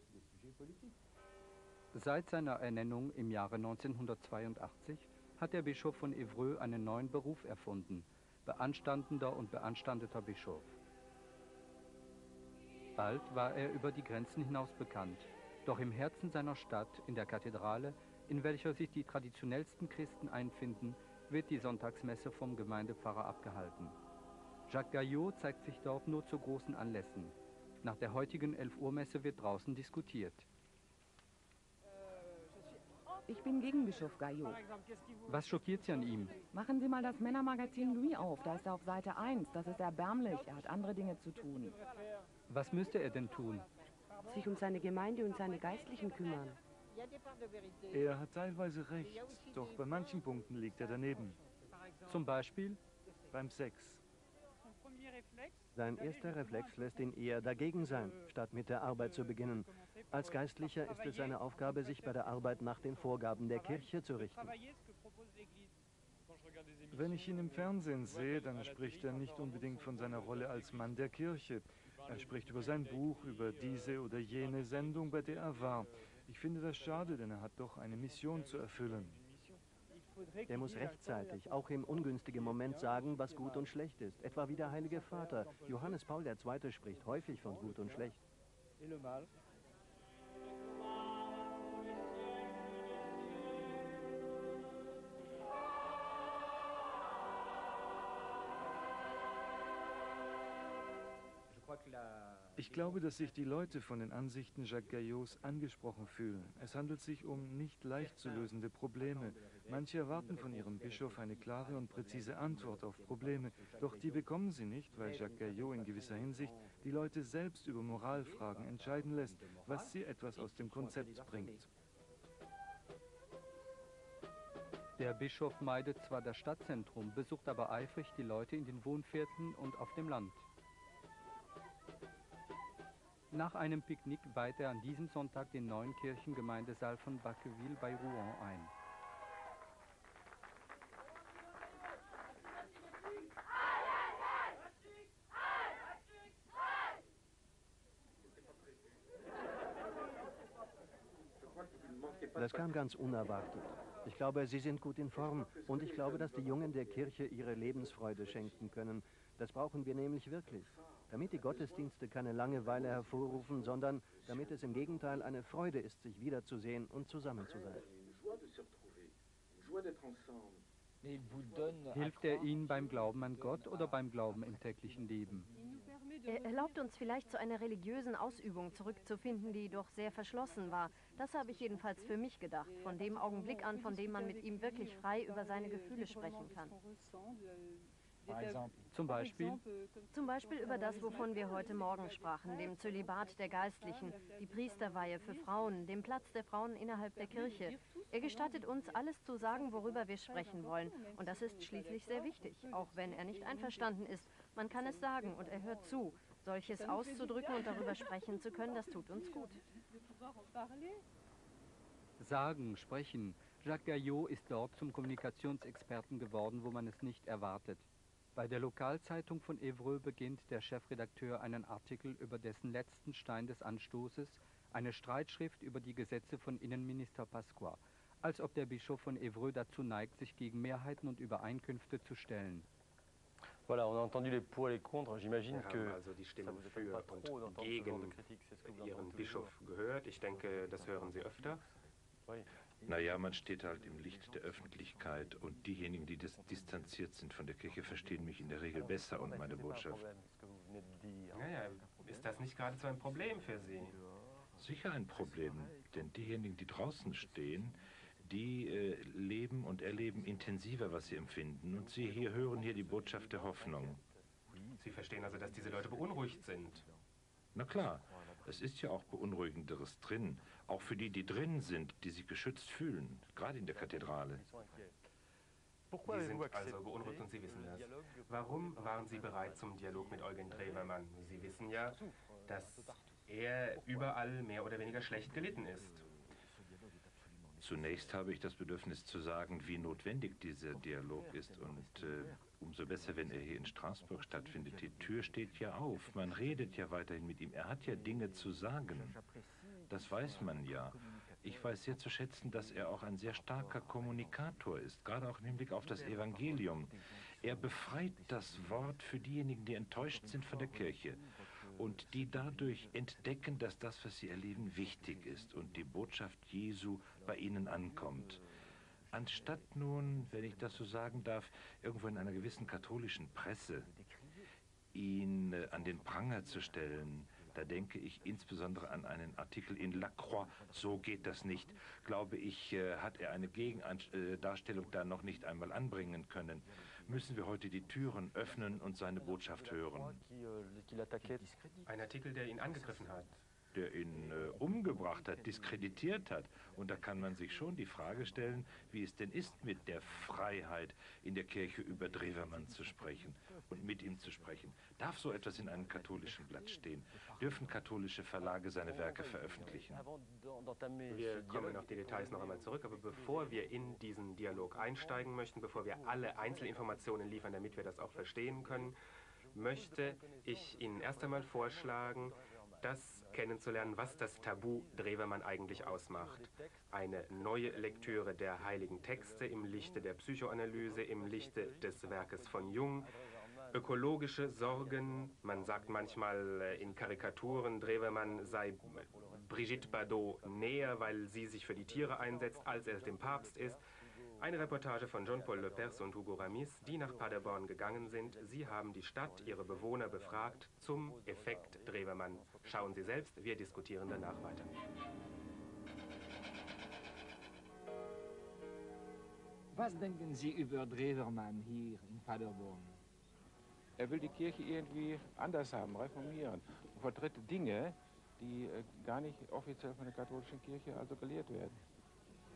Seit seiner Ernennung im Jahre 1982 hat der Bischof von Evreux einen neuen Beruf erfunden – beanstandender und beanstandeter Bischof. Bald war er über die Grenzen hinaus bekannt, doch im Herzen seiner Stadt, in der Kathedrale, in welcher sich die traditionellsten Christen einfinden, wird die Sonntagsmesse vom Gemeindepfarrer abgehalten. Jacques Gaillot zeigt sich dort nur zu großen Anlässen. Nach der heutigen 11 Uhr Messe wird draußen diskutiert. Ich bin gegen Bischof Gaillot. Was schockiert Sie an ihm? Machen Sie mal das Männermagazin Louis auf. Da ist er auf Seite 1. Das ist erbärmlich. Er hat andere Dinge zu tun. Was müsste er denn tun? Sich um seine Gemeinde und seine Geistlichen kümmern. Er hat teilweise recht, doch bei manchen Punkten liegt er daneben. Zum Beispiel? Beim Sex. Sein erster Reflex lässt ihn eher dagegen sein, statt mit der Arbeit zu beginnen. Als Geistlicher ist es seine Aufgabe, sich bei der Arbeit nach den Vorgaben der Kirche zu richten. Wenn ich ihn im Fernsehen sehe, dann spricht er nicht unbedingt von seiner Rolle als Mann der Kirche. Er spricht über sein Buch, über diese oder jene Sendung, bei der er war. Ich finde das schade, denn er hat doch eine Mission zu erfüllen. Er muss rechtzeitig, auch im ungünstigen Moment sagen, was gut und schlecht ist. Etwa wie der Heilige Vater. Johannes Paul II. spricht häufig von gut und schlecht. Ich glaube, dass sich die Leute von den Ansichten Jacques Gaillots angesprochen fühlen. Es handelt sich um nicht leicht zu lösende Probleme. Manche erwarten von ihrem Bischof eine klare und präzise Antwort auf Probleme, doch die bekommen sie nicht, weil Jacques Gaillot in gewisser Hinsicht die Leute selbst über Moralfragen entscheiden lässt, was sie etwas aus dem Konzept bringt. Der Bischof meidet zwar das Stadtzentrum, besucht aber eifrig die Leute in den Wohnvierteln und auf dem Land. Nach einem Picknick weiht er an diesem Sonntag den neuen Kirchengemeindesaal von Bacqueville bei Rouen ein. Das kam ganz unerwartet. Ich glaube, Sie sind gut in Form und ich glaube, dass die Jungen der Kirche ihre Lebensfreude schenken können. Das brauchen wir nämlich wirklich damit die Gottesdienste keine Langeweile hervorrufen, sondern damit es im Gegenteil eine Freude ist, sich wiederzusehen und zusammen zu sein. Hilft er Ihnen beim Glauben an Gott oder beim Glauben im täglichen Leben? Er erlaubt uns vielleicht zu einer religiösen Ausübung zurückzufinden, die doch sehr verschlossen war. Das habe ich jedenfalls für mich gedacht, von dem Augenblick an, von dem man mit ihm wirklich frei über seine Gefühle sprechen kann. Zum Beispiel? Zum Beispiel über das, wovon wir heute Morgen sprachen, dem Zölibat der Geistlichen, die Priesterweihe für Frauen, dem Platz der Frauen innerhalb der Kirche. Er gestattet uns, alles zu sagen, worüber wir sprechen wollen. Und das ist schließlich sehr wichtig, auch wenn er nicht einverstanden ist. Man kann es sagen und er hört zu. Solches auszudrücken und darüber sprechen zu können, das tut uns gut. Sagen, sprechen. Jacques Gaillot ist dort zum Kommunikationsexperten geworden, wo man es nicht erwartet. Bei der Lokalzeitung von Evreux beginnt der Chefredakteur einen Artikel über dessen letzten Stein des Anstoßes, eine Streitschrift über die Gesetze von Innenminister Pasqua, als ob der Bischof von Evreux dazu neigt, sich gegen Mehrheiten und Übereinkünfte zu stellen. Voilà, on a entendu les pour et les contre. J'imagine que also die Stimmen für und gegen Ihren Bischof gehört. Ich denke, das hören Sie öfter. Naja, man steht halt im Licht der Öffentlichkeit und diejenigen, die dis distanziert sind von der Kirche, verstehen mich in der Regel besser und meine Botschaft. Naja, ist das nicht geradezu ein Problem für Sie? Sicher ein Problem, denn diejenigen, die draußen stehen, die äh, leben und erleben intensiver, was sie empfinden. Und Sie hier hören hier die Botschaft der Hoffnung. Sie verstehen also, dass diese Leute beunruhigt sind. Na klar, es ist ja auch Beunruhigenderes drin. Auch für die, die drin sind, die sich geschützt fühlen, gerade in der Kathedrale. Sie sind also beunruhigt und Sie wissen das. Warum waren Sie bereit zum Dialog mit Eugen Drewermann? Sie wissen ja, dass er überall mehr oder weniger schlecht gelitten ist. Zunächst habe ich das Bedürfnis zu sagen, wie notwendig dieser Dialog ist und äh, umso besser, wenn er hier in Straßburg stattfindet. Die Tür steht ja auf, man redet ja weiterhin mit ihm. Er hat ja Dinge zu sagen. Das weiß man ja. Ich weiß sehr zu schätzen, dass er auch ein sehr starker Kommunikator ist, gerade auch im Hinblick auf das Evangelium. Er befreit das Wort für diejenigen, die enttäuscht sind von der Kirche und die dadurch entdecken, dass das, was sie erleben, wichtig ist und die Botschaft Jesu bei ihnen ankommt. Anstatt nun, wenn ich das so sagen darf, irgendwo in einer gewissen katholischen Presse ihn äh, an den Pranger zu stellen, da denke ich insbesondere an einen Artikel in La Croix, so geht das nicht. Glaube ich, äh, hat er eine Gegendarstellung da noch nicht einmal anbringen können müssen wir heute die Türen öffnen und seine Botschaft hören. Ein Artikel, der ihn angegriffen hat der ihn äh, umgebracht hat, diskreditiert hat. Und da kann man sich schon die Frage stellen, wie es denn ist mit der Freiheit in der Kirche über Drewermann zu sprechen und mit ihm zu sprechen. Darf so etwas in einem katholischen Blatt stehen? Dürfen katholische Verlage seine Werke veröffentlichen? Wir kommen auf die Details noch einmal zurück, aber bevor wir in diesen Dialog einsteigen möchten, bevor wir alle Einzelinformationen liefern, damit wir das auch verstehen können, möchte ich Ihnen erst einmal vorschlagen, das kennenzulernen, was das Tabu Drewermann eigentlich ausmacht. Eine neue Lektüre der heiligen Texte im Lichte der Psychoanalyse, im Lichte des Werkes von Jung, ökologische Sorgen, man sagt manchmal äh, in Karikaturen, Drewermann sei Brigitte Bardot näher, weil sie sich für die Tiere einsetzt, als er dem Papst ist. Eine Reportage von Jean-Paul Lepers und Hugo Ramis, die nach Paderborn gegangen sind. Sie haben die Stadt, ihre Bewohner befragt zum Effekt Drewermann. Schauen Sie selbst, wir diskutieren danach weiter. Was denken Sie über Drewermann hier in Paderborn? Er will die Kirche irgendwie anders haben, reformieren und vertritt Dinge, die äh, gar nicht offiziell von der katholischen Kirche also gelehrt werden.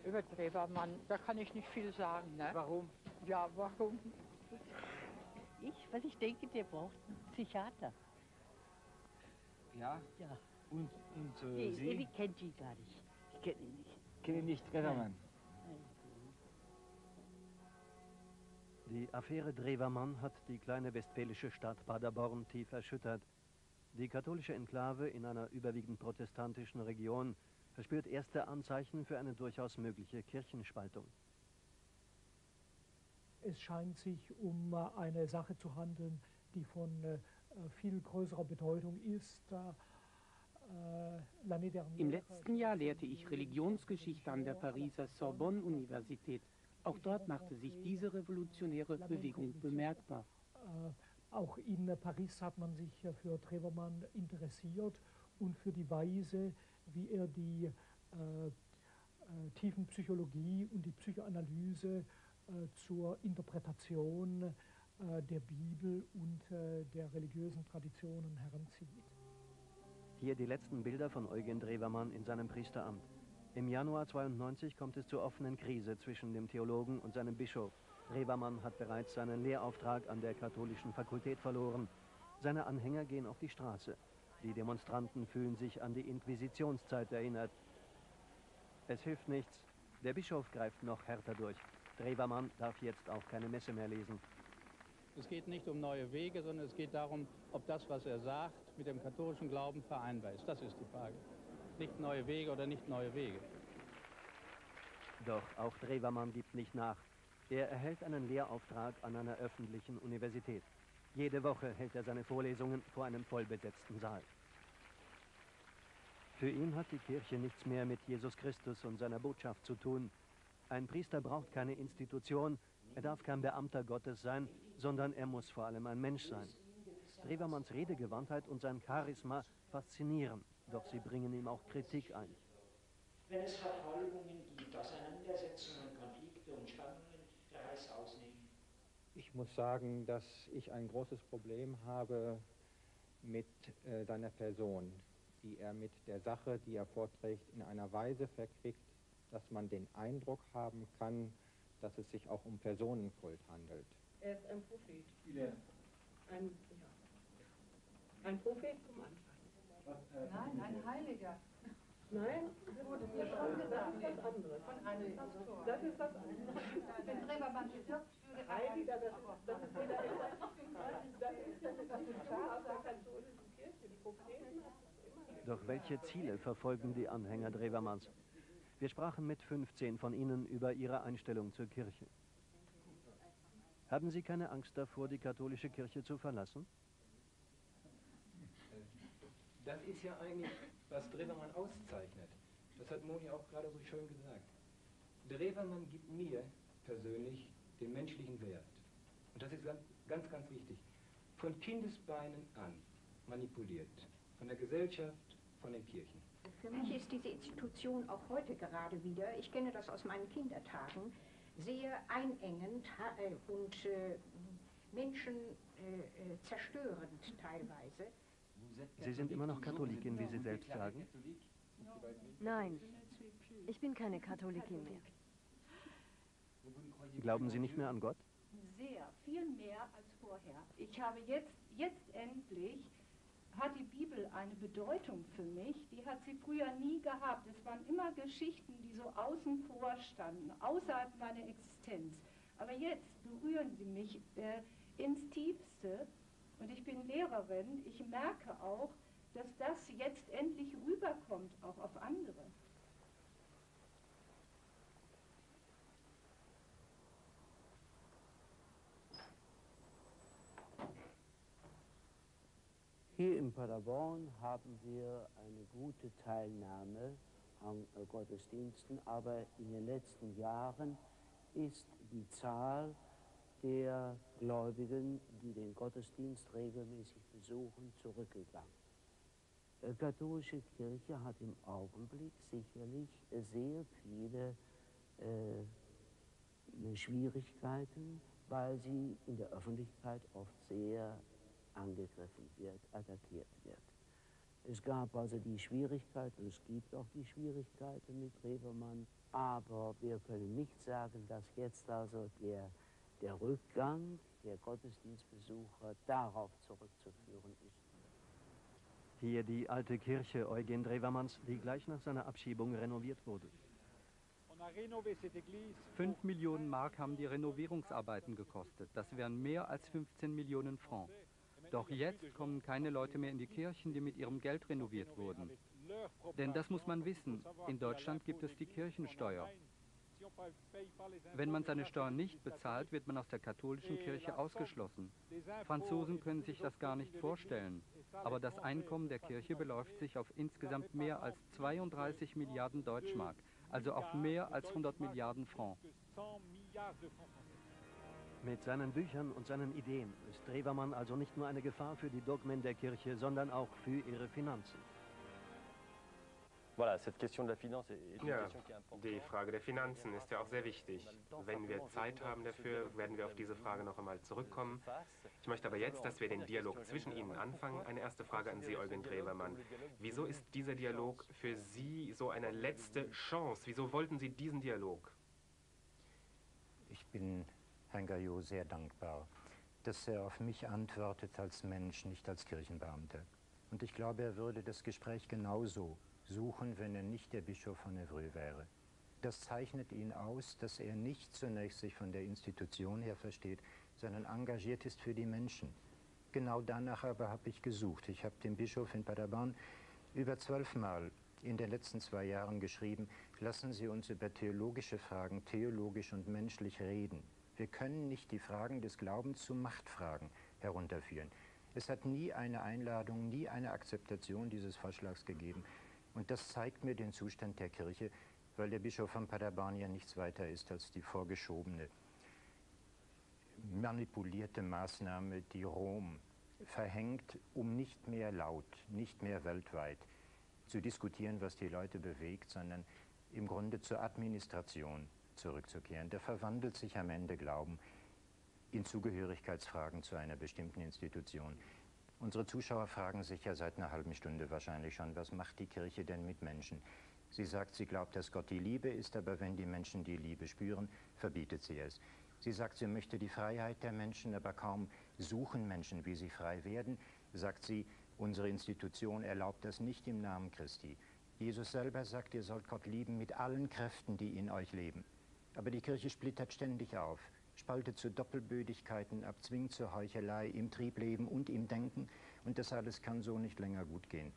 Über Drewermann, da kann ich nicht viel sagen. Ne? Warum? Ja, warum? Ich, was ich denke, der braucht einen Psychiater. Ja? Ja. Und, und äh, nee, Sie? Ich kenne ihn gar nicht. Ich kenne ihn nicht. Kennen nicht Drewermann? Die Affäre Drewermann hat die kleine westfälische Stadt Paderborn tief erschüttert. Die katholische Enklave in einer überwiegend protestantischen Region verspürt erste Anzeichen für eine durchaus mögliche Kirchenspaltung. Es scheint sich um äh, eine Sache zu handeln, die von äh, viel größerer Bedeutung ist. Äh, Im letzten Jahr lehrte ich Religionsgeschichte an der Pariser Sorbonne-Universität. Auch dort machte sich diese revolutionäre Bewegung bemerkbar. Auch in Paris hat man sich für Trevermann interessiert und für die Weise, wie er die äh, äh, Tiefenpsychologie und die Psychoanalyse äh, zur Interpretation äh, der Bibel und der religiösen Traditionen heranzieht. Hier die letzten Bilder von Eugen Drewermann in seinem Priesteramt. Im Januar 92 kommt es zur offenen Krise zwischen dem Theologen und seinem Bischof. Drewermann hat bereits seinen Lehrauftrag an der katholischen Fakultät verloren. Seine Anhänger gehen auf die Straße. Die Demonstranten fühlen sich an die Inquisitionszeit erinnert. Es hilft nichts. Der Bischof greift noch härter durch. Drewermann darf jetzt auch keine Messe mehr lesen. Es geht nicht um neue Wege, sondern es geht darum, ob das, was er sagt, mit dem katholischen Glauben vereinbar ist. Das ist die Frage. Nicht neue Wege oder nicht neue Wege. Doch auch Drewermann gibt nicht nach. Er erhält einen Lehrauftrag an einer öffentlichen Universität. Jede Woche hält er seine Vorlesungen vor einem vollbesetzten Saal. Für ihn hat die Kirche nichts mehr mit Jesus Christus und seiner Botschaft zu tun. Ein Priester braucht keine Institution, er darf kein Beamter Gottes sein, sondern er muss vor allem ein Mensch sein. Drewermanns Redegewandtheit und sein Charisma faszinieren, doch sie bringen ihm auch Kritik ein. Wenn es Verfolgungen gibt, Auseinandersetzungen, Ich muss sagen, dass ich ein großes Problem habe mit äh, seiner Person, die er mit der Sache, die er vorträgt, in einer Weise verquickt, dass man den Eindruck haben kann, dass es sich auch um Personenkult handelt. Er ist ein Prophet. Ein, ja. ein Prophet zum Anfang. Nein, ein Heiliger. Nein, das wurde mir schon gesagt, das ist was anderes. Von einem Pastor. Das ist was anderes. Er Heiliger, das, das ist weder das ist das Institution aus der katholischen Kirche, die Propheten. Doch welche Ziele verfolgen die Anhänger Drewermanns? Wir sprachen mit 15 von ihnen über ihre Einstellung zur Kirche. Haben Sie keine Angst davor, die katholische Kirche zu verlassen? Das ist ja eigentlich, was Drewermann auszeichnet. Das hat Moni auch gerade so schön gesagt. Drewermann gibt mir persönlich den menschlichen Wert. Und das ist ganz, ganz, ganz wichtig. Von Kindesbeinen an manipuliert. Von der Gesellschaft, von den Kirchen. Für mich ist diese Institution auch heute gerade wieder, ich kenne das aus meinen Kindertagen, sehr einengend äh, und äh, Menschen äh, zerstörend teilweise. Sie sind immer noch Katholikin, wie Sie selbst sagen? Nein, ich bin keine Katholikin mehr. Glauben Sie nicht mehr an Gott? Sehr, viel mehr als vorher. Ich habe jetzt, jetzt endlich, hat die Bibel eine Bedeutung für mich, die hat sie früher nie gehabt. Es waren immer Geschichten, die so außen vor standen, außerhalb meiner Existenz. Aber jetzt berühren sie mich äh, ins Tiefste und ich bin Lehrerin. Ich merke auch, dass das jetzt endlich rüberkommt, auch auf andere. Hier in Paderborn haben wir eine gute Teilnahme an äh, Gottesdiensten, aber in den letzten Jahren ist die Zahl der Gläubigen, die den Gottesdienst regelmäßig besuchen, zurückgegangen. Die äh, katholische Kirche hat im Augenblick sicherlich sehr viele äh, Schwierigkeiten, weil sie in der Öffentlichkeit oft sehr angegriffen wird, attackiert wird. Es gab also die Schwierigkeiten, es gibt auch die Schwierigkeiten mit Rebermann, aber wir können nicht sagen, dass jetzt also der, der Rückgang der Gottesdienstbesucher darauf zurückzuführen ist. Hier die alte Kirche Eugen Drewermanns, die gleich nach seiner Abschiebung renoviert wurde. Fünf Millionen Mark haben die Renovierungsarbeiten gekostet. Das wären mehr als 15 Millionen Franc. Doch jetzt kommen keine Leute mehr in die Kirchen, die mit ihrem Geld renoviert wurden. Denn das muss man wissen, in Deutschland gibt es die Kirchensteuer. Wenn man seine Steuern nicht bezahlt, wird man aus der katholischen Kirche ausgeschlossen. Franzosen können sich das gar nicht vorstellen. Aber das Einkommen der Kirche beläuft sich auf insgesamt mehr als 32 Milliarden Deutschmark, also auf mehr als 100 Milliarden Franc. Mit seinen Büchern und seinen Ideen ist Drewermann also nicht nur eine Gefahr für die Dogmen der Kirche, sondern auch für ihre Finanzen. Ja, die Frage der Finanzen ist ja auch sehr wichtig. Wenn wir Zeit haben dafür, werden wir auf diese Frage noch einmal zurückkommen. Ich möchte aber jetzt, dass wir den Dialog zwischen Ihnen anfangen. Eine erste Frage an Sie, Eugen Gräbermann. Wieso ist dieser Dialog für Sie so eine letzte Chance? Wieso wollten Sie diesen Dialog? Ich bin Herrn Gayot sehr dankbar, dass er auf mich antwortet als Mensch, nicht als Kirchenbeamter. Und ich glaube, er würde das Gespräch genauso suchen, wenn er nicht der Bischof von Evreux wäre. Das zeichnet ihn aus, dass er nicht zunächst sich von der Institution her versteht, sondern engagiert ist für die Menschen. Genau danach aber habe ich gesucht. Ich habe dem Bischof in Paderborn über zwölfmal in den letzten zwei Jahren geschrieben, lassen Sie uns über theologische Fragen theologisch und menschlich reden. Wir können nicht die Fragen des Glaubens zu Machtfragen herunterführen. Es hat nie eine Einladung, nie eine Akzeptation dieses Vorschlags gegeben. Und das zeigt mir den Zustand der Kirche, weil der Bischof von Paderborn ja nichts weiter ist als die vorgeschobene, manipulierte Maßnahme, die Rom verhängt, um nicht mehr laut, nicht mehr weltweit zu diskutieren, was die Leute bewegt, sondern im Grunde zur Administration zurückzukehren. Der verwandelt sich am Ende Glauben in Zugehörigkeitsfragen zu einer bestimmten Institution. Unsere Zuschauer fragen sich ja seit einer halben Stunde wahrscheinlich schon, was macht die Kirche denn mit Menschen? Sie sagt, sie glaubt, dass Gott die Liebe ist, aber wenn die Menschen die Liebe spüren, verbietet sie es. Sie sagt, sie möchte die Freiheit der Menschen, aber kaum suchen Menschen, wie sie frei werden, sagt sie, unsere Institution erlaubt das nicht im Namen Christi. Jesus selber sagt, ihr sollt Gott lieben mit allen Kräften, die in euch leben. Aber die Kirche splittert ständig auf, spaltet zu Doppelbödigkeiten ab, zwingt zur Heuchelei im Triebleben und im Denken und das alles kann so nicht länger gut gehen.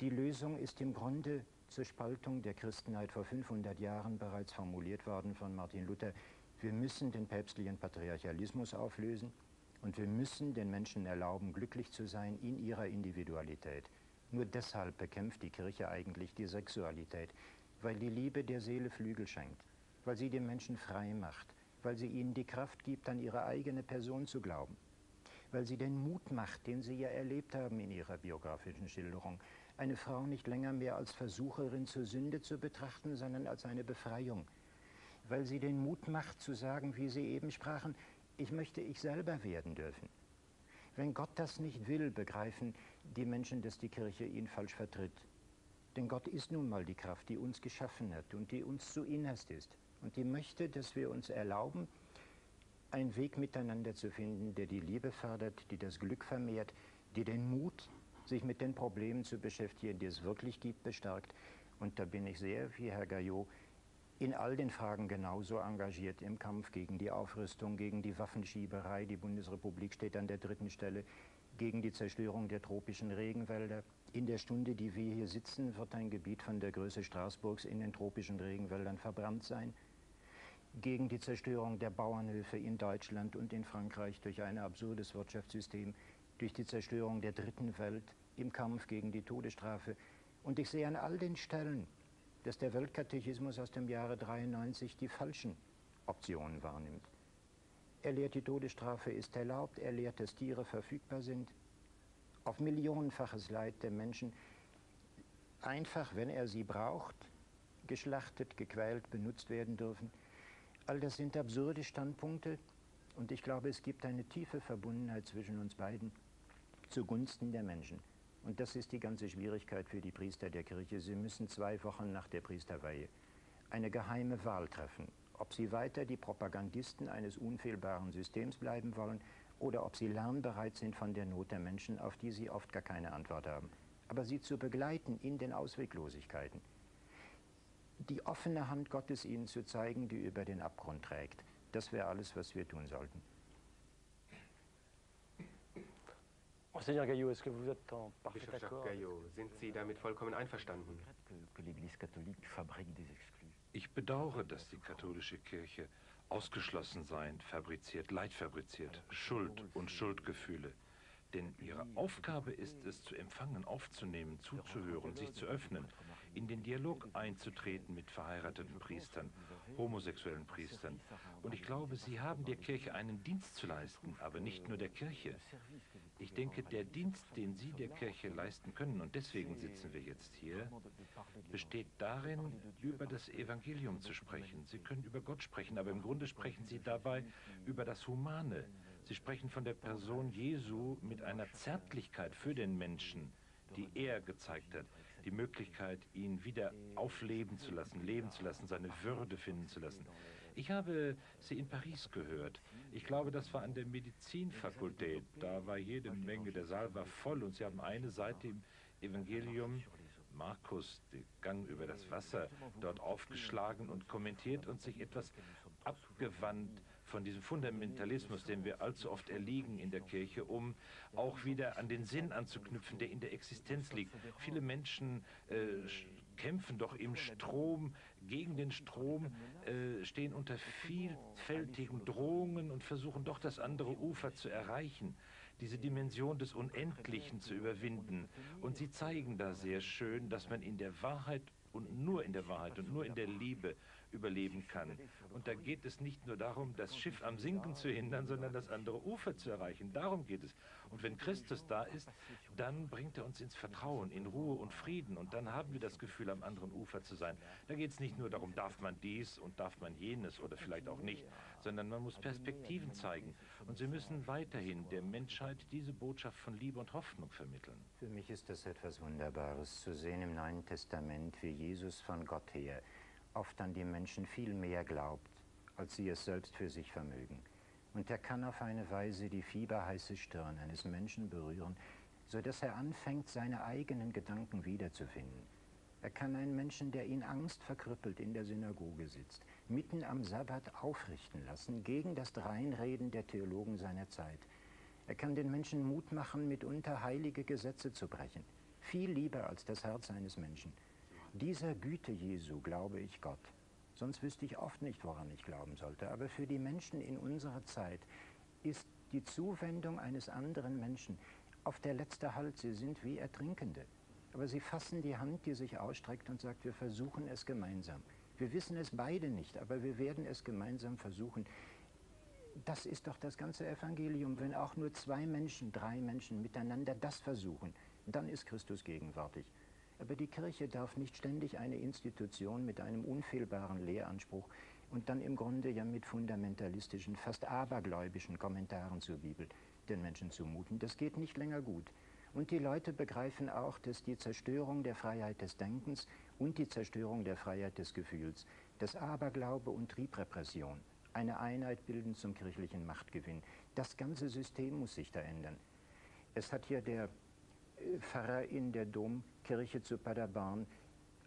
Die Lösung ist im Grunde zur Spaltung der Christenheit vor 500 Jahren bereits formuliert worden von Martin Luther. Wir müssen den päpstlichen Patriarchalismus auflösen und wir müssen den Menschen erlauben, glücklich zu sein in ihrer Individualität. Nur deshalb bekämpft die Kirche eigentlich die Sexualität, weil die Liebe der Seele Flügel schenkt, weil sie den Menschen frei macht, weil sie ihnen die Kraft gibt, an ihre eigene Person zu glauben, weil sie den Mut macht, den sie ja erlebt haben in ihrer biografischen Schilderung, eine Frau nicht länger mehr als Versucherin zur Sünde zu betrachten, sondern als eine Befreiung, weil sie den Mut macht zu sagen, wie Sie eben sprachen, ich möchte ich selber werden dürfen. Wenn Gott das nicht will, begreifen die Menschen, dass die Kirche ihn falsch vertritt. Denn Gott ist nun mal die Kraft, die uns geschaffen hat und die uns zu innerst ist. Und die möchte, dass wir uns erlauben, einen Weg miteinander zu finden, der die Liebe fördert, die das Glück vermehrt, die den Mut, sich mit den Problemen zu beschäftigen, die es wirklich gibt, bestärkt. Und da bin ich sehr, wie Herr Gayot, in all den Fragen genauso engagiert im Kampf gegen die Aufrüstung, gegen die Waffenschieberei. Die Bundesrepublik steht an der dritten Stelle gegen die Zerstörung der tropischen Regenwälder. In der Stunde, die wir hier sitzen, wird ein Gebiet von der Größe Straßburgs in den tropischen Regenwäldern verbrannt sein. Gegen die Zerstörung der Bauernhöfe in Deutschland und in Frankreich durch ein absurdes Wirtschaftssystem, durch die Zerstörung der dritten Welt, im Kampf gegen die Todesstrafe. Und ich sehe an all den Stellen, dass der Weltkatechismus aus dem Jahre 93 die falschen Optionen wahrnimmt. Er lehrt, die Todesstrafe ist erlaubt, er lehrt, dass Tiere verfügbar sind, auf millionenfaches Leid der Menschen, einfach, wenn er sie braucht, geschlachtet, gequält, benutzt werden dürfen. All das sind absurde Standpunkte und ich glaube, es gibt eine tiefe Verbundenheit zwischen uns beiden zugunsten der Menschen. Und das ist die ganze Schwierigkeit für die Priester der Kirche. Sie müssen zwei Wochen nach der Priesterweihe eine geheime Wahl treffen, ob sie weiter die Propagandisten eines unfehlbaren Systems bleiben wollen oder ob sie lernbereit sind von der Not der Menschen, auf die sie oft gar keine Antwort haben. Aber sie zu begleiten in den Ausweglosigkeiten, die offene Hand Gottes ihnen zu zeigen, die über den Abgrund trägt, das wäre alles, was wir tun sollten. Monseigneur Gaillot, est-ce que vous êtes en parfait Bischof Jacques Gaillot, sind Sie damit vollkommen einverstanden? Ich bedauere, dass die katholische Kirche ausgeschlossen sein, fabriziert, Leid fabriziert, Schuld und Schuldgefühle. Denn ihre Aufgabe ist es, zu empfangen, aufzunehmen, zuzuhören, sich zu öffnen, in den Dialog einzutreten mit verheirateten Priestern, homosexuellen Priestern. Und ich glaube, sie haben der Kirche einen Dienst zu leisten, aber nicht nur der Kirche. Ich denke, der Dienst, den Sie der Kirche leisten können, und deswegen sitzen wir jetzt hier, besteht darin, über das Evangelium zu sprechen. Sie können über Gott sprechen, aber im Grunde sprechen Sie dabei über das Humane. Sie sprechen von der Person Jesu mit einer Zärtlichkeit für den Menschen, die er gezeigt hat. Die Möglichkeit, ihn wieder aufleben zu lassen, leben zu lassen, seine Würde finden zu lassen. Ich habe sie in Paris gehört. Ich glaube, das war an der Medizinfakultät. Da war jede Menge, der Saal war voll und sie haben eine Seite im Evangelium Markus, den Gang über das Wasser, dort aufgeschlagen und kommentiert und sich etwas abgewandt von diesem Fundamentalismus, dem wir allzu oft erliegen in der Kirche, um auch wieder an den Sinn anzuknüpfen, der in der Existenz liegt. Viele Menschen äh, kämpfen doch im Strom, gegen den Strom, äh, stehen unter vielfältigen Drohungen und versuchen doch das andere Ufer zu erreichen, diese Dimension des Unendlichen zu überwinden. Und sie zeigen da sehr schön, dass man in der Wahrheit und nur in der Wahrheit und nur in der Liebe überleben kann. Und da geht es nicht nur darum, das Schiff am Sinken zu hindern, sondern das andere Ufer zu erreichen. Darum geht es. Und wenn Christus da ist, dann bringt er uns ins Vertrauen, in Ruhe und Frieden. Und dann haben wir das Gefühl, am anderen Ufer zu sein. Da geht es nicht nur darum, darf man dies und darf man jenes oder vielleicht auch nicht, sondern man muss Perspektiven zeigen. Und sie müssen weiterhin der Menschheit diese Botschaft von Liebe und Hoffnung vermitteln. Für mich ist das etwas Wunderbares zu sehen im Neuen Testament, wie Jesus von Gott her oft an die Menschen viel mehr glaubt, als sie es selbst für sich vermögen. Und er kann auf eine Weise die fieberheiße Stirn eines Menschen berühren, so dass er anfängt, seine eigenen Gedanken wiederzufinden. Er kann einen Menschen, der ihn Angst verkrüppelt in der Synagoge sitzt, mitten am Sabbat aufrichten lassen gegen das Dreinreden der Theologen seiner Zeit. Er kann den Menschen Mut machen, mitunter heilige Gesetze zu brechen, viel lieber als das Herz eines Menschen. Dieser Güte Jesu glaube ich Gott. Sonst wüsste ich oft nicht, woran ich glauben sollte. Aber für die Menschen in unserer Zeit ist die Zuwendung eines anderen Menschen auf der letzte Halt. Sie sind wie Ertrinkende. Aber sie fassen die Hand, die sich ausstreckt und sagt, wir versuchen es gemeinsam. Wir wissen es beide nicht, aber wir werden es gemeinsam versuchen. Das ist doch das ganze Evangelium. Wenn auch nur zwei Menschen, drei Menschen miteinander das versuchen, dann ist Christus gegenwärtig. Aber die Kirche darf nicht ständig eine Institution mit einem unfehlbaren Lehranspruch und dann im Grunde ja mit fundamentalistischen, fast abergläubischen Kommentaren zur Bibel den Menschen zumuten. Das geht nicht länger gut. Und die Leute begreifen auch, dass die Zerstörung der Freiheit des Denkens und die Zerstörung der Freiheit des Gefühls, dass Aberglaube und Triebrepression eine Einheit bilden zum kirchlichen Machtgewinn. Das ganze System muss sich da ändern. Es hat hier der Pfarrer in der Domkirche zu Paderborn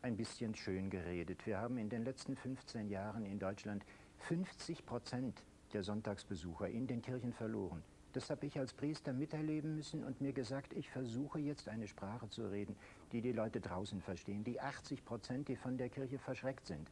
ein bisschen schön geredet. Wir haben in den letzten 15 Jahren in Deutschland 50 Prozent der Sonntagsbesucher in den Kirchen verloren. Das habe ich als Priester miterleben müssen und mir gesagt, ich versuche jetzt eine Sprache zu reden, die die Leute draußen verstehen. Die 80 Prozent, die von der Kirche verschreckt sind.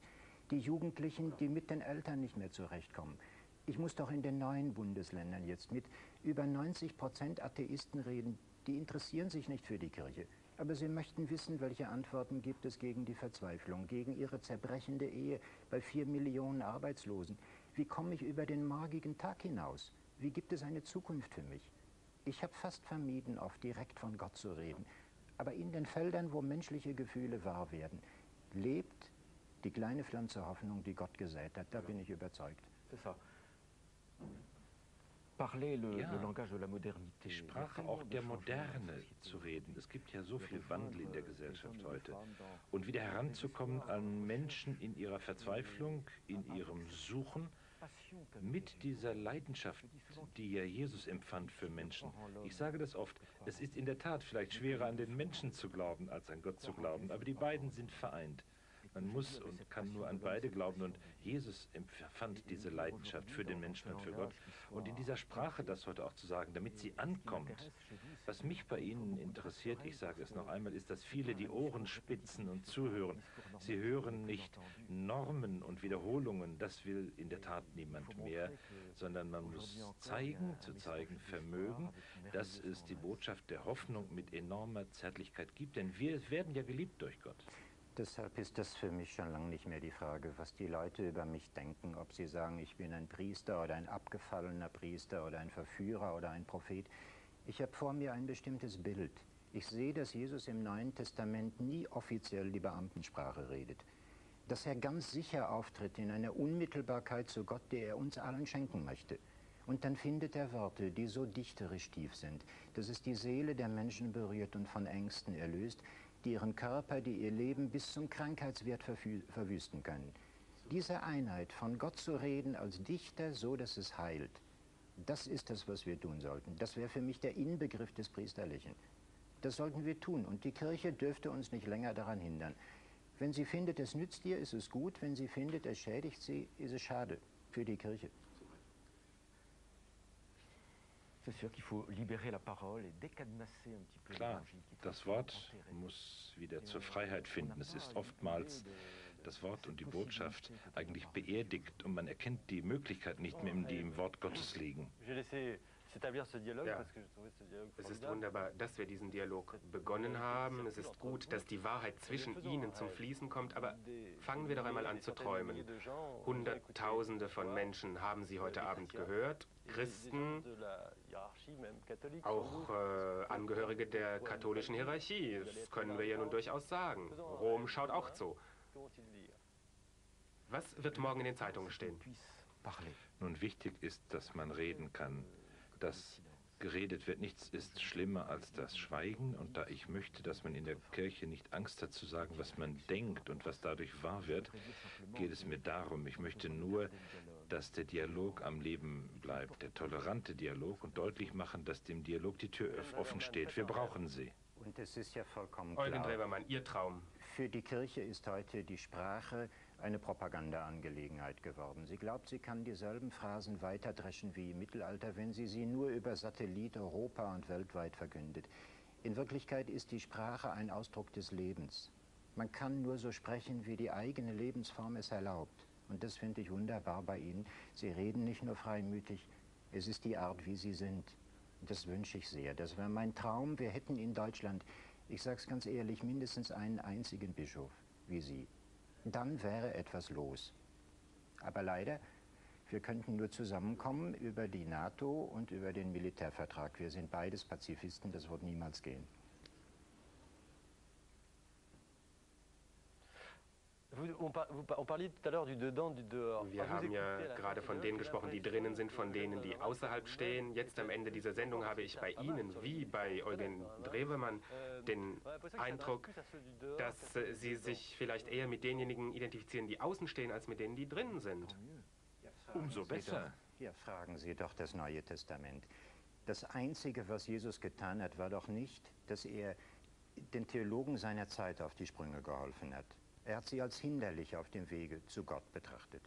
Die Jugendlichen, die mit den Eltern nicht mehr zurechtkommen. Ich muss doch in den neuen Bundesländern jetzt mit über 90 Prozent Atheisten reden, die interessieren sich nicht für die Kirche, aber sie möchten wissen, welche Antworten gibt es gegen die Verzweiflung, gegen ihre zerbrechende Ehe bei vier Millionen Arbeitslosen. Wie komme ich über den morgigen Tag hinaus? Wie gibt es eine Zukunft für mich? Ich habe fast vermieden, oft direkt von Gott zu reden. Aber in den Feldern, wo menschliche Gefühle wahr werden, lebt die kleine Pflanze Hoffnung, die Gott gesät hat. Da bin ich überzeugt. Ja, die Sprache auch der Moderne zu reden. Es gibt ja so viel Wandel in der Gesellschaft heute. Und wieder heranzukommen an Menschen in ihrer Verzweiflung, in ihrem Suchen, mit dieser Leidenschaft, die ja Jesus empfand für Menschen. Ich sage das oft, es ist in der Tat vielleicht schwerer an den Menschen zu glauben, als an Gott zu glauben, aber die beiden sind vereint. Man muss und kann nur an beide glauben. Und Jesus empfand diese Leidenschaft für den Menschen und für Gott. Und in dieser Sprache das heute auch zu sagen, damit sie ankommt. Was mich bei Ihnen interessiert, ich sage es noch einmal, ist, dass viele die Ohren spitzen und zuhören. Sie hören nicht Normen und Wiederholungen, das will in der Tat niemand mehr, sondern man muss zeigen, zu zeigen Vermögen, dass es die Botschaft der Hoffnung mit enormer Zärtlichkeit gibt. Denn wir werden ja geliebt durch Gott. Deshalb ist das für mich schon lange nicht mehr die Frage, was die Leute über mich denken, ob sie sagen, ich bin ein Priester oder ein abgefallener Priester oder ein Verführer oder ein Prophet. Ich habe vor mir ein bestimmtes Bild. Ich sehe, dass Jesus im Neuen Testament nie offiziell die Beamtensprache redet. Dass er ganz sicher auftritt in einer Unmittelbarkeit zu Gott, die er uns allen schenken möchte. Und dann findet er Worte, die so dichterisch tief sind, dass es die Seele der Menschen berührt und von Ängsten erlöst, die ihren Körper, die ihr Leben bis zum Krankheitswert verwüsten können. Diese Einheit, von Gott zu reden als Dichter, so dass es heilt, das ist das, was wir tun sollten. Das wäre für mich der Inbegriff des Priesterlichen. Das sollten wir tun und die Kirche dürfte uns nicht länger daran hindern. Wenn sie findet, es nützt ihr, ist es gut. Wenn sie findet, es schädigt sie, ist es schade für die Kirche. Klar, das Wort muss wieder zur Freiheit finden. Es ist oftmals das Wort und die Botschaft eigentlich beerdigt und man erkennt die Möglichkeiten nicht mehr, die im Wort Gottes liegen. Ja. Es ist wunderbar, dass wir diesen Dialog begonnen haben. Es ist gut, dass die Wahrheit zwischen ihnen zum Fließen kommt. Aber fangen wir doch einmal an zu träumen. Hunderttausende von Menschen haben Sie heute Abend gehört. Christen, auch äh, Angehörige der katholischen Hierarchie. Das können wir ja nun durchaus sagen. Rom schaut auch zu. Was wird morgen in den Zeitungen stehen? Nun, wichtig ist, dass man reden kann. Dass geredet wird, nichts ist schlimmer als das Schweigen. Und da ich möchte, dass man in der Kirche nicht Angst hat zu sagen, was man denkt und was dadurch wahr wird, geht es mir darum. Ich möchte nur, dass der Dialog am Leben bleibt, der tolerante Dialog und deutlich machen, dass dem Dialog die Tür offen steht. Wir brauchen sie. Und es ist ja vollkommen Eugen klar. Drewermann, Ihr Traum. Für die Kirche ist heute die Sprache eine Propagandaangelegenheit geworden. Sie glaubt, sie kann dieselben Phrasen weiterdreschen wie im Mittelalter, wenn sie sie nur über Satellit Europa und weltweit verkündet. In Wirklichkeit ist die Sprache ein Ausdruck des Lebens. Man kann nur so sprechen, wie die eigene Lebensform es erlaubt. Und das finde ich wunderbar bei Ihnen. Sie reden nicht nur freimütig, es ist die Art, wie Sie sind. Das wünsche ich sehr. Das wäre mein Traum. Wir hätten in Deutschland, ich sage es ganz ehrlich, mindestens einen einzigen Bischof wie Sie. Dann wäre etwas los. Aber leider, wir könnten nur zusammenkommen über die NATO und über den Militärvertrag. Wir sind beides Pazifisten, das wird niemals gehen. Wir haben ja gerade von denen gesprochen, die drinnen sind, von denen, die außerhalb stehen. Jetzt am Ende dieser Sendung habe ich bei Ihnen, wie bei Eugen Drewemann, den Eindruck, dass Sie sich vielleicht eher mit denjenigen identifizieren, die außen stehen, als mit denen, die drinnen sind. Umso besser. Hier fragen Sie doch das Neue Testament. Das Einzige, was Jesus getan hat, war doch nicht, dass er den Theologen seiner Zeit auf die Sprünge geholfen hat. Er hat sie als hinderlich auf dem Wege zu Gott betrachtet.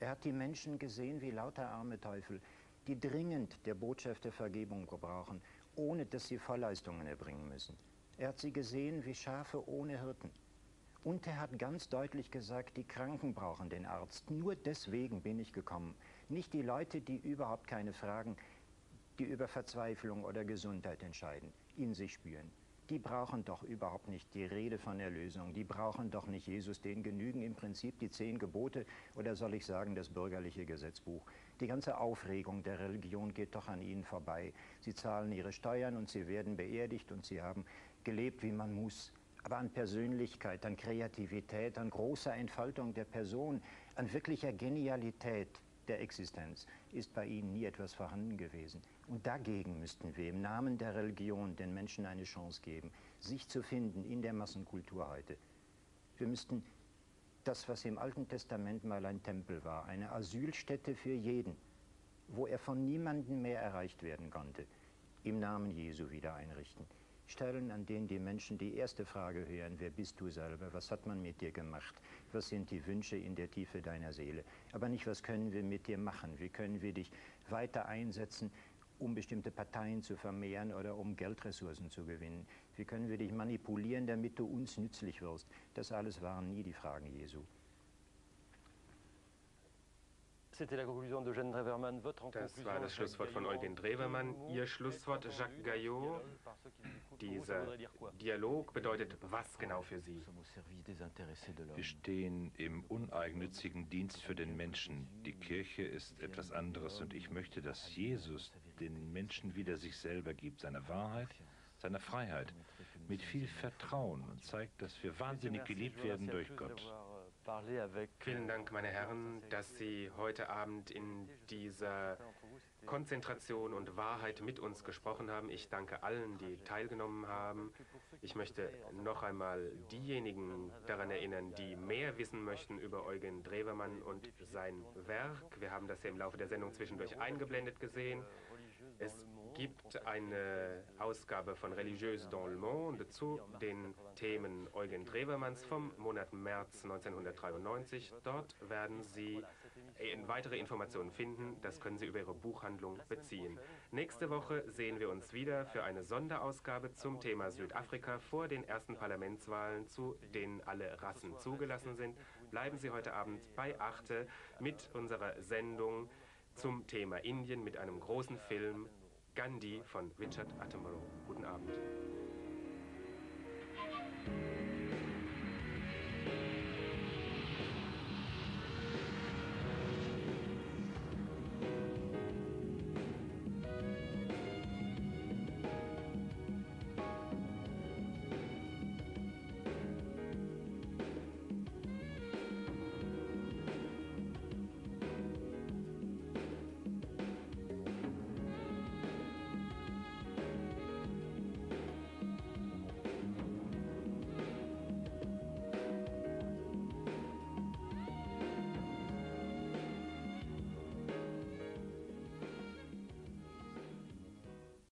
Er hat die Menschen gesehen wie lauter arme Teufel, die dringend der Botschaft der Vergebung gebrauchen, ohne dass sie Vorleistungen erbringen müssen. Er hat sie gesehen wie Schafe ohne Hirten. Und er hat ganz deutlich gesagt, die Kranken brauchen den Arzt. Nur deswegen bin ich gekommen. Nicht die Leute, die überhaupt keine Fragen, die über Verzweiflung oder Gesundheit entscheiden, in sich spüren. Die brauchen doch überhaupt nicht die Rede von Erlösung. Die brauchen doch nicht Jesus. Denen genügen im Prinzip die zehn Gebote oder soll ich sagen das bürgerliche Gesetzbuch. Die ganze Aufregung der Religion geht doch an ihnen vorbei. Sie zahlen ihre Steuern und sie werden beerdigt und sie haben gelebt, wie man muss. Aber an Persönlichkeit, an Kreativität, an großer Entfaltung der Person, an wirklicher Genialität der Existenz ist bei ihnen nie etwas vorhanden gewesen. Und dagegen müssten wir im Namen der Religion den Menschen eine Chance geben, sich zu finden in der Massenkultur heute. Wir müssten das, was im Alten Testament mal ein Tempel war, eine Asylstätte für jeden, wo er von niemandem mehr erreicht werden konnte, im Namen Jesu wieder einrichten. Stellen, an denen die Menschen die erste Frage hören, wer bist du selber, was hat man mit dir gemacht, was sind die Wünsche in der Tiefe deiner Seele, aber nicht, was können wir mit dir machen, wie können wir dich weiter einsetzen, um bestimmte Parteien zu vermehren oder um Geldressourcen zu gewinnen. Wie können wir dich manipulieren, damit du uns nützlich wirst? Das alles waren nie die Fragen Jesu. Das war das Schlusswort von Eugen Drewermann. Ihr Schlusswort, Jacques Gaillot. Dieser Dialog bedeutet was genau für Sie? Wir stehen im uneigennützigen Dienst für den Menschen. Die Kirche ist etwas anderes und ich möchte, dass Jesus den Menschen wieder sich selber gibt, seine Wahrheit, seine Freiheit, mit viel Vertrauen und zeigt, dass wir wahnsinnig geliebt werden durch Gott. Vielen Dank, meine Herren, dass Sie heute Abend in dieser Konzentration und Wahrheit mit uns gesprochen haben. Ich danke allen, die teilgenommen haben. Ich möchte noch einmal diejenigen daran erinnern, die mehr wissen möchten über Eugen Drewermann und sein Werk. Wir haben das ja im Laufe der Sendung zwischendurch eingeblendet gesehen. Es gibt eine Ausgabe von Religieuse dans le Monde zu den Themen Eugen Drewermanns vom Monat März 1993. Dort werden Sie weitere Informationen finden. Das können Sie über Ihre Buchhandlung beziehen. Nächste Woche sehen wir uns wieder für eine Sonderausgabe zum Thema Südafrika vor den ersten Parlamentswahlen, zu denen alle Rassen zugelassen sind. Bleiben Sie heute Abend bei Achte mit unserer Sendung zum Thema Indien mit einem großen Film Gandhi von Richard Attenborough. Guten Abend.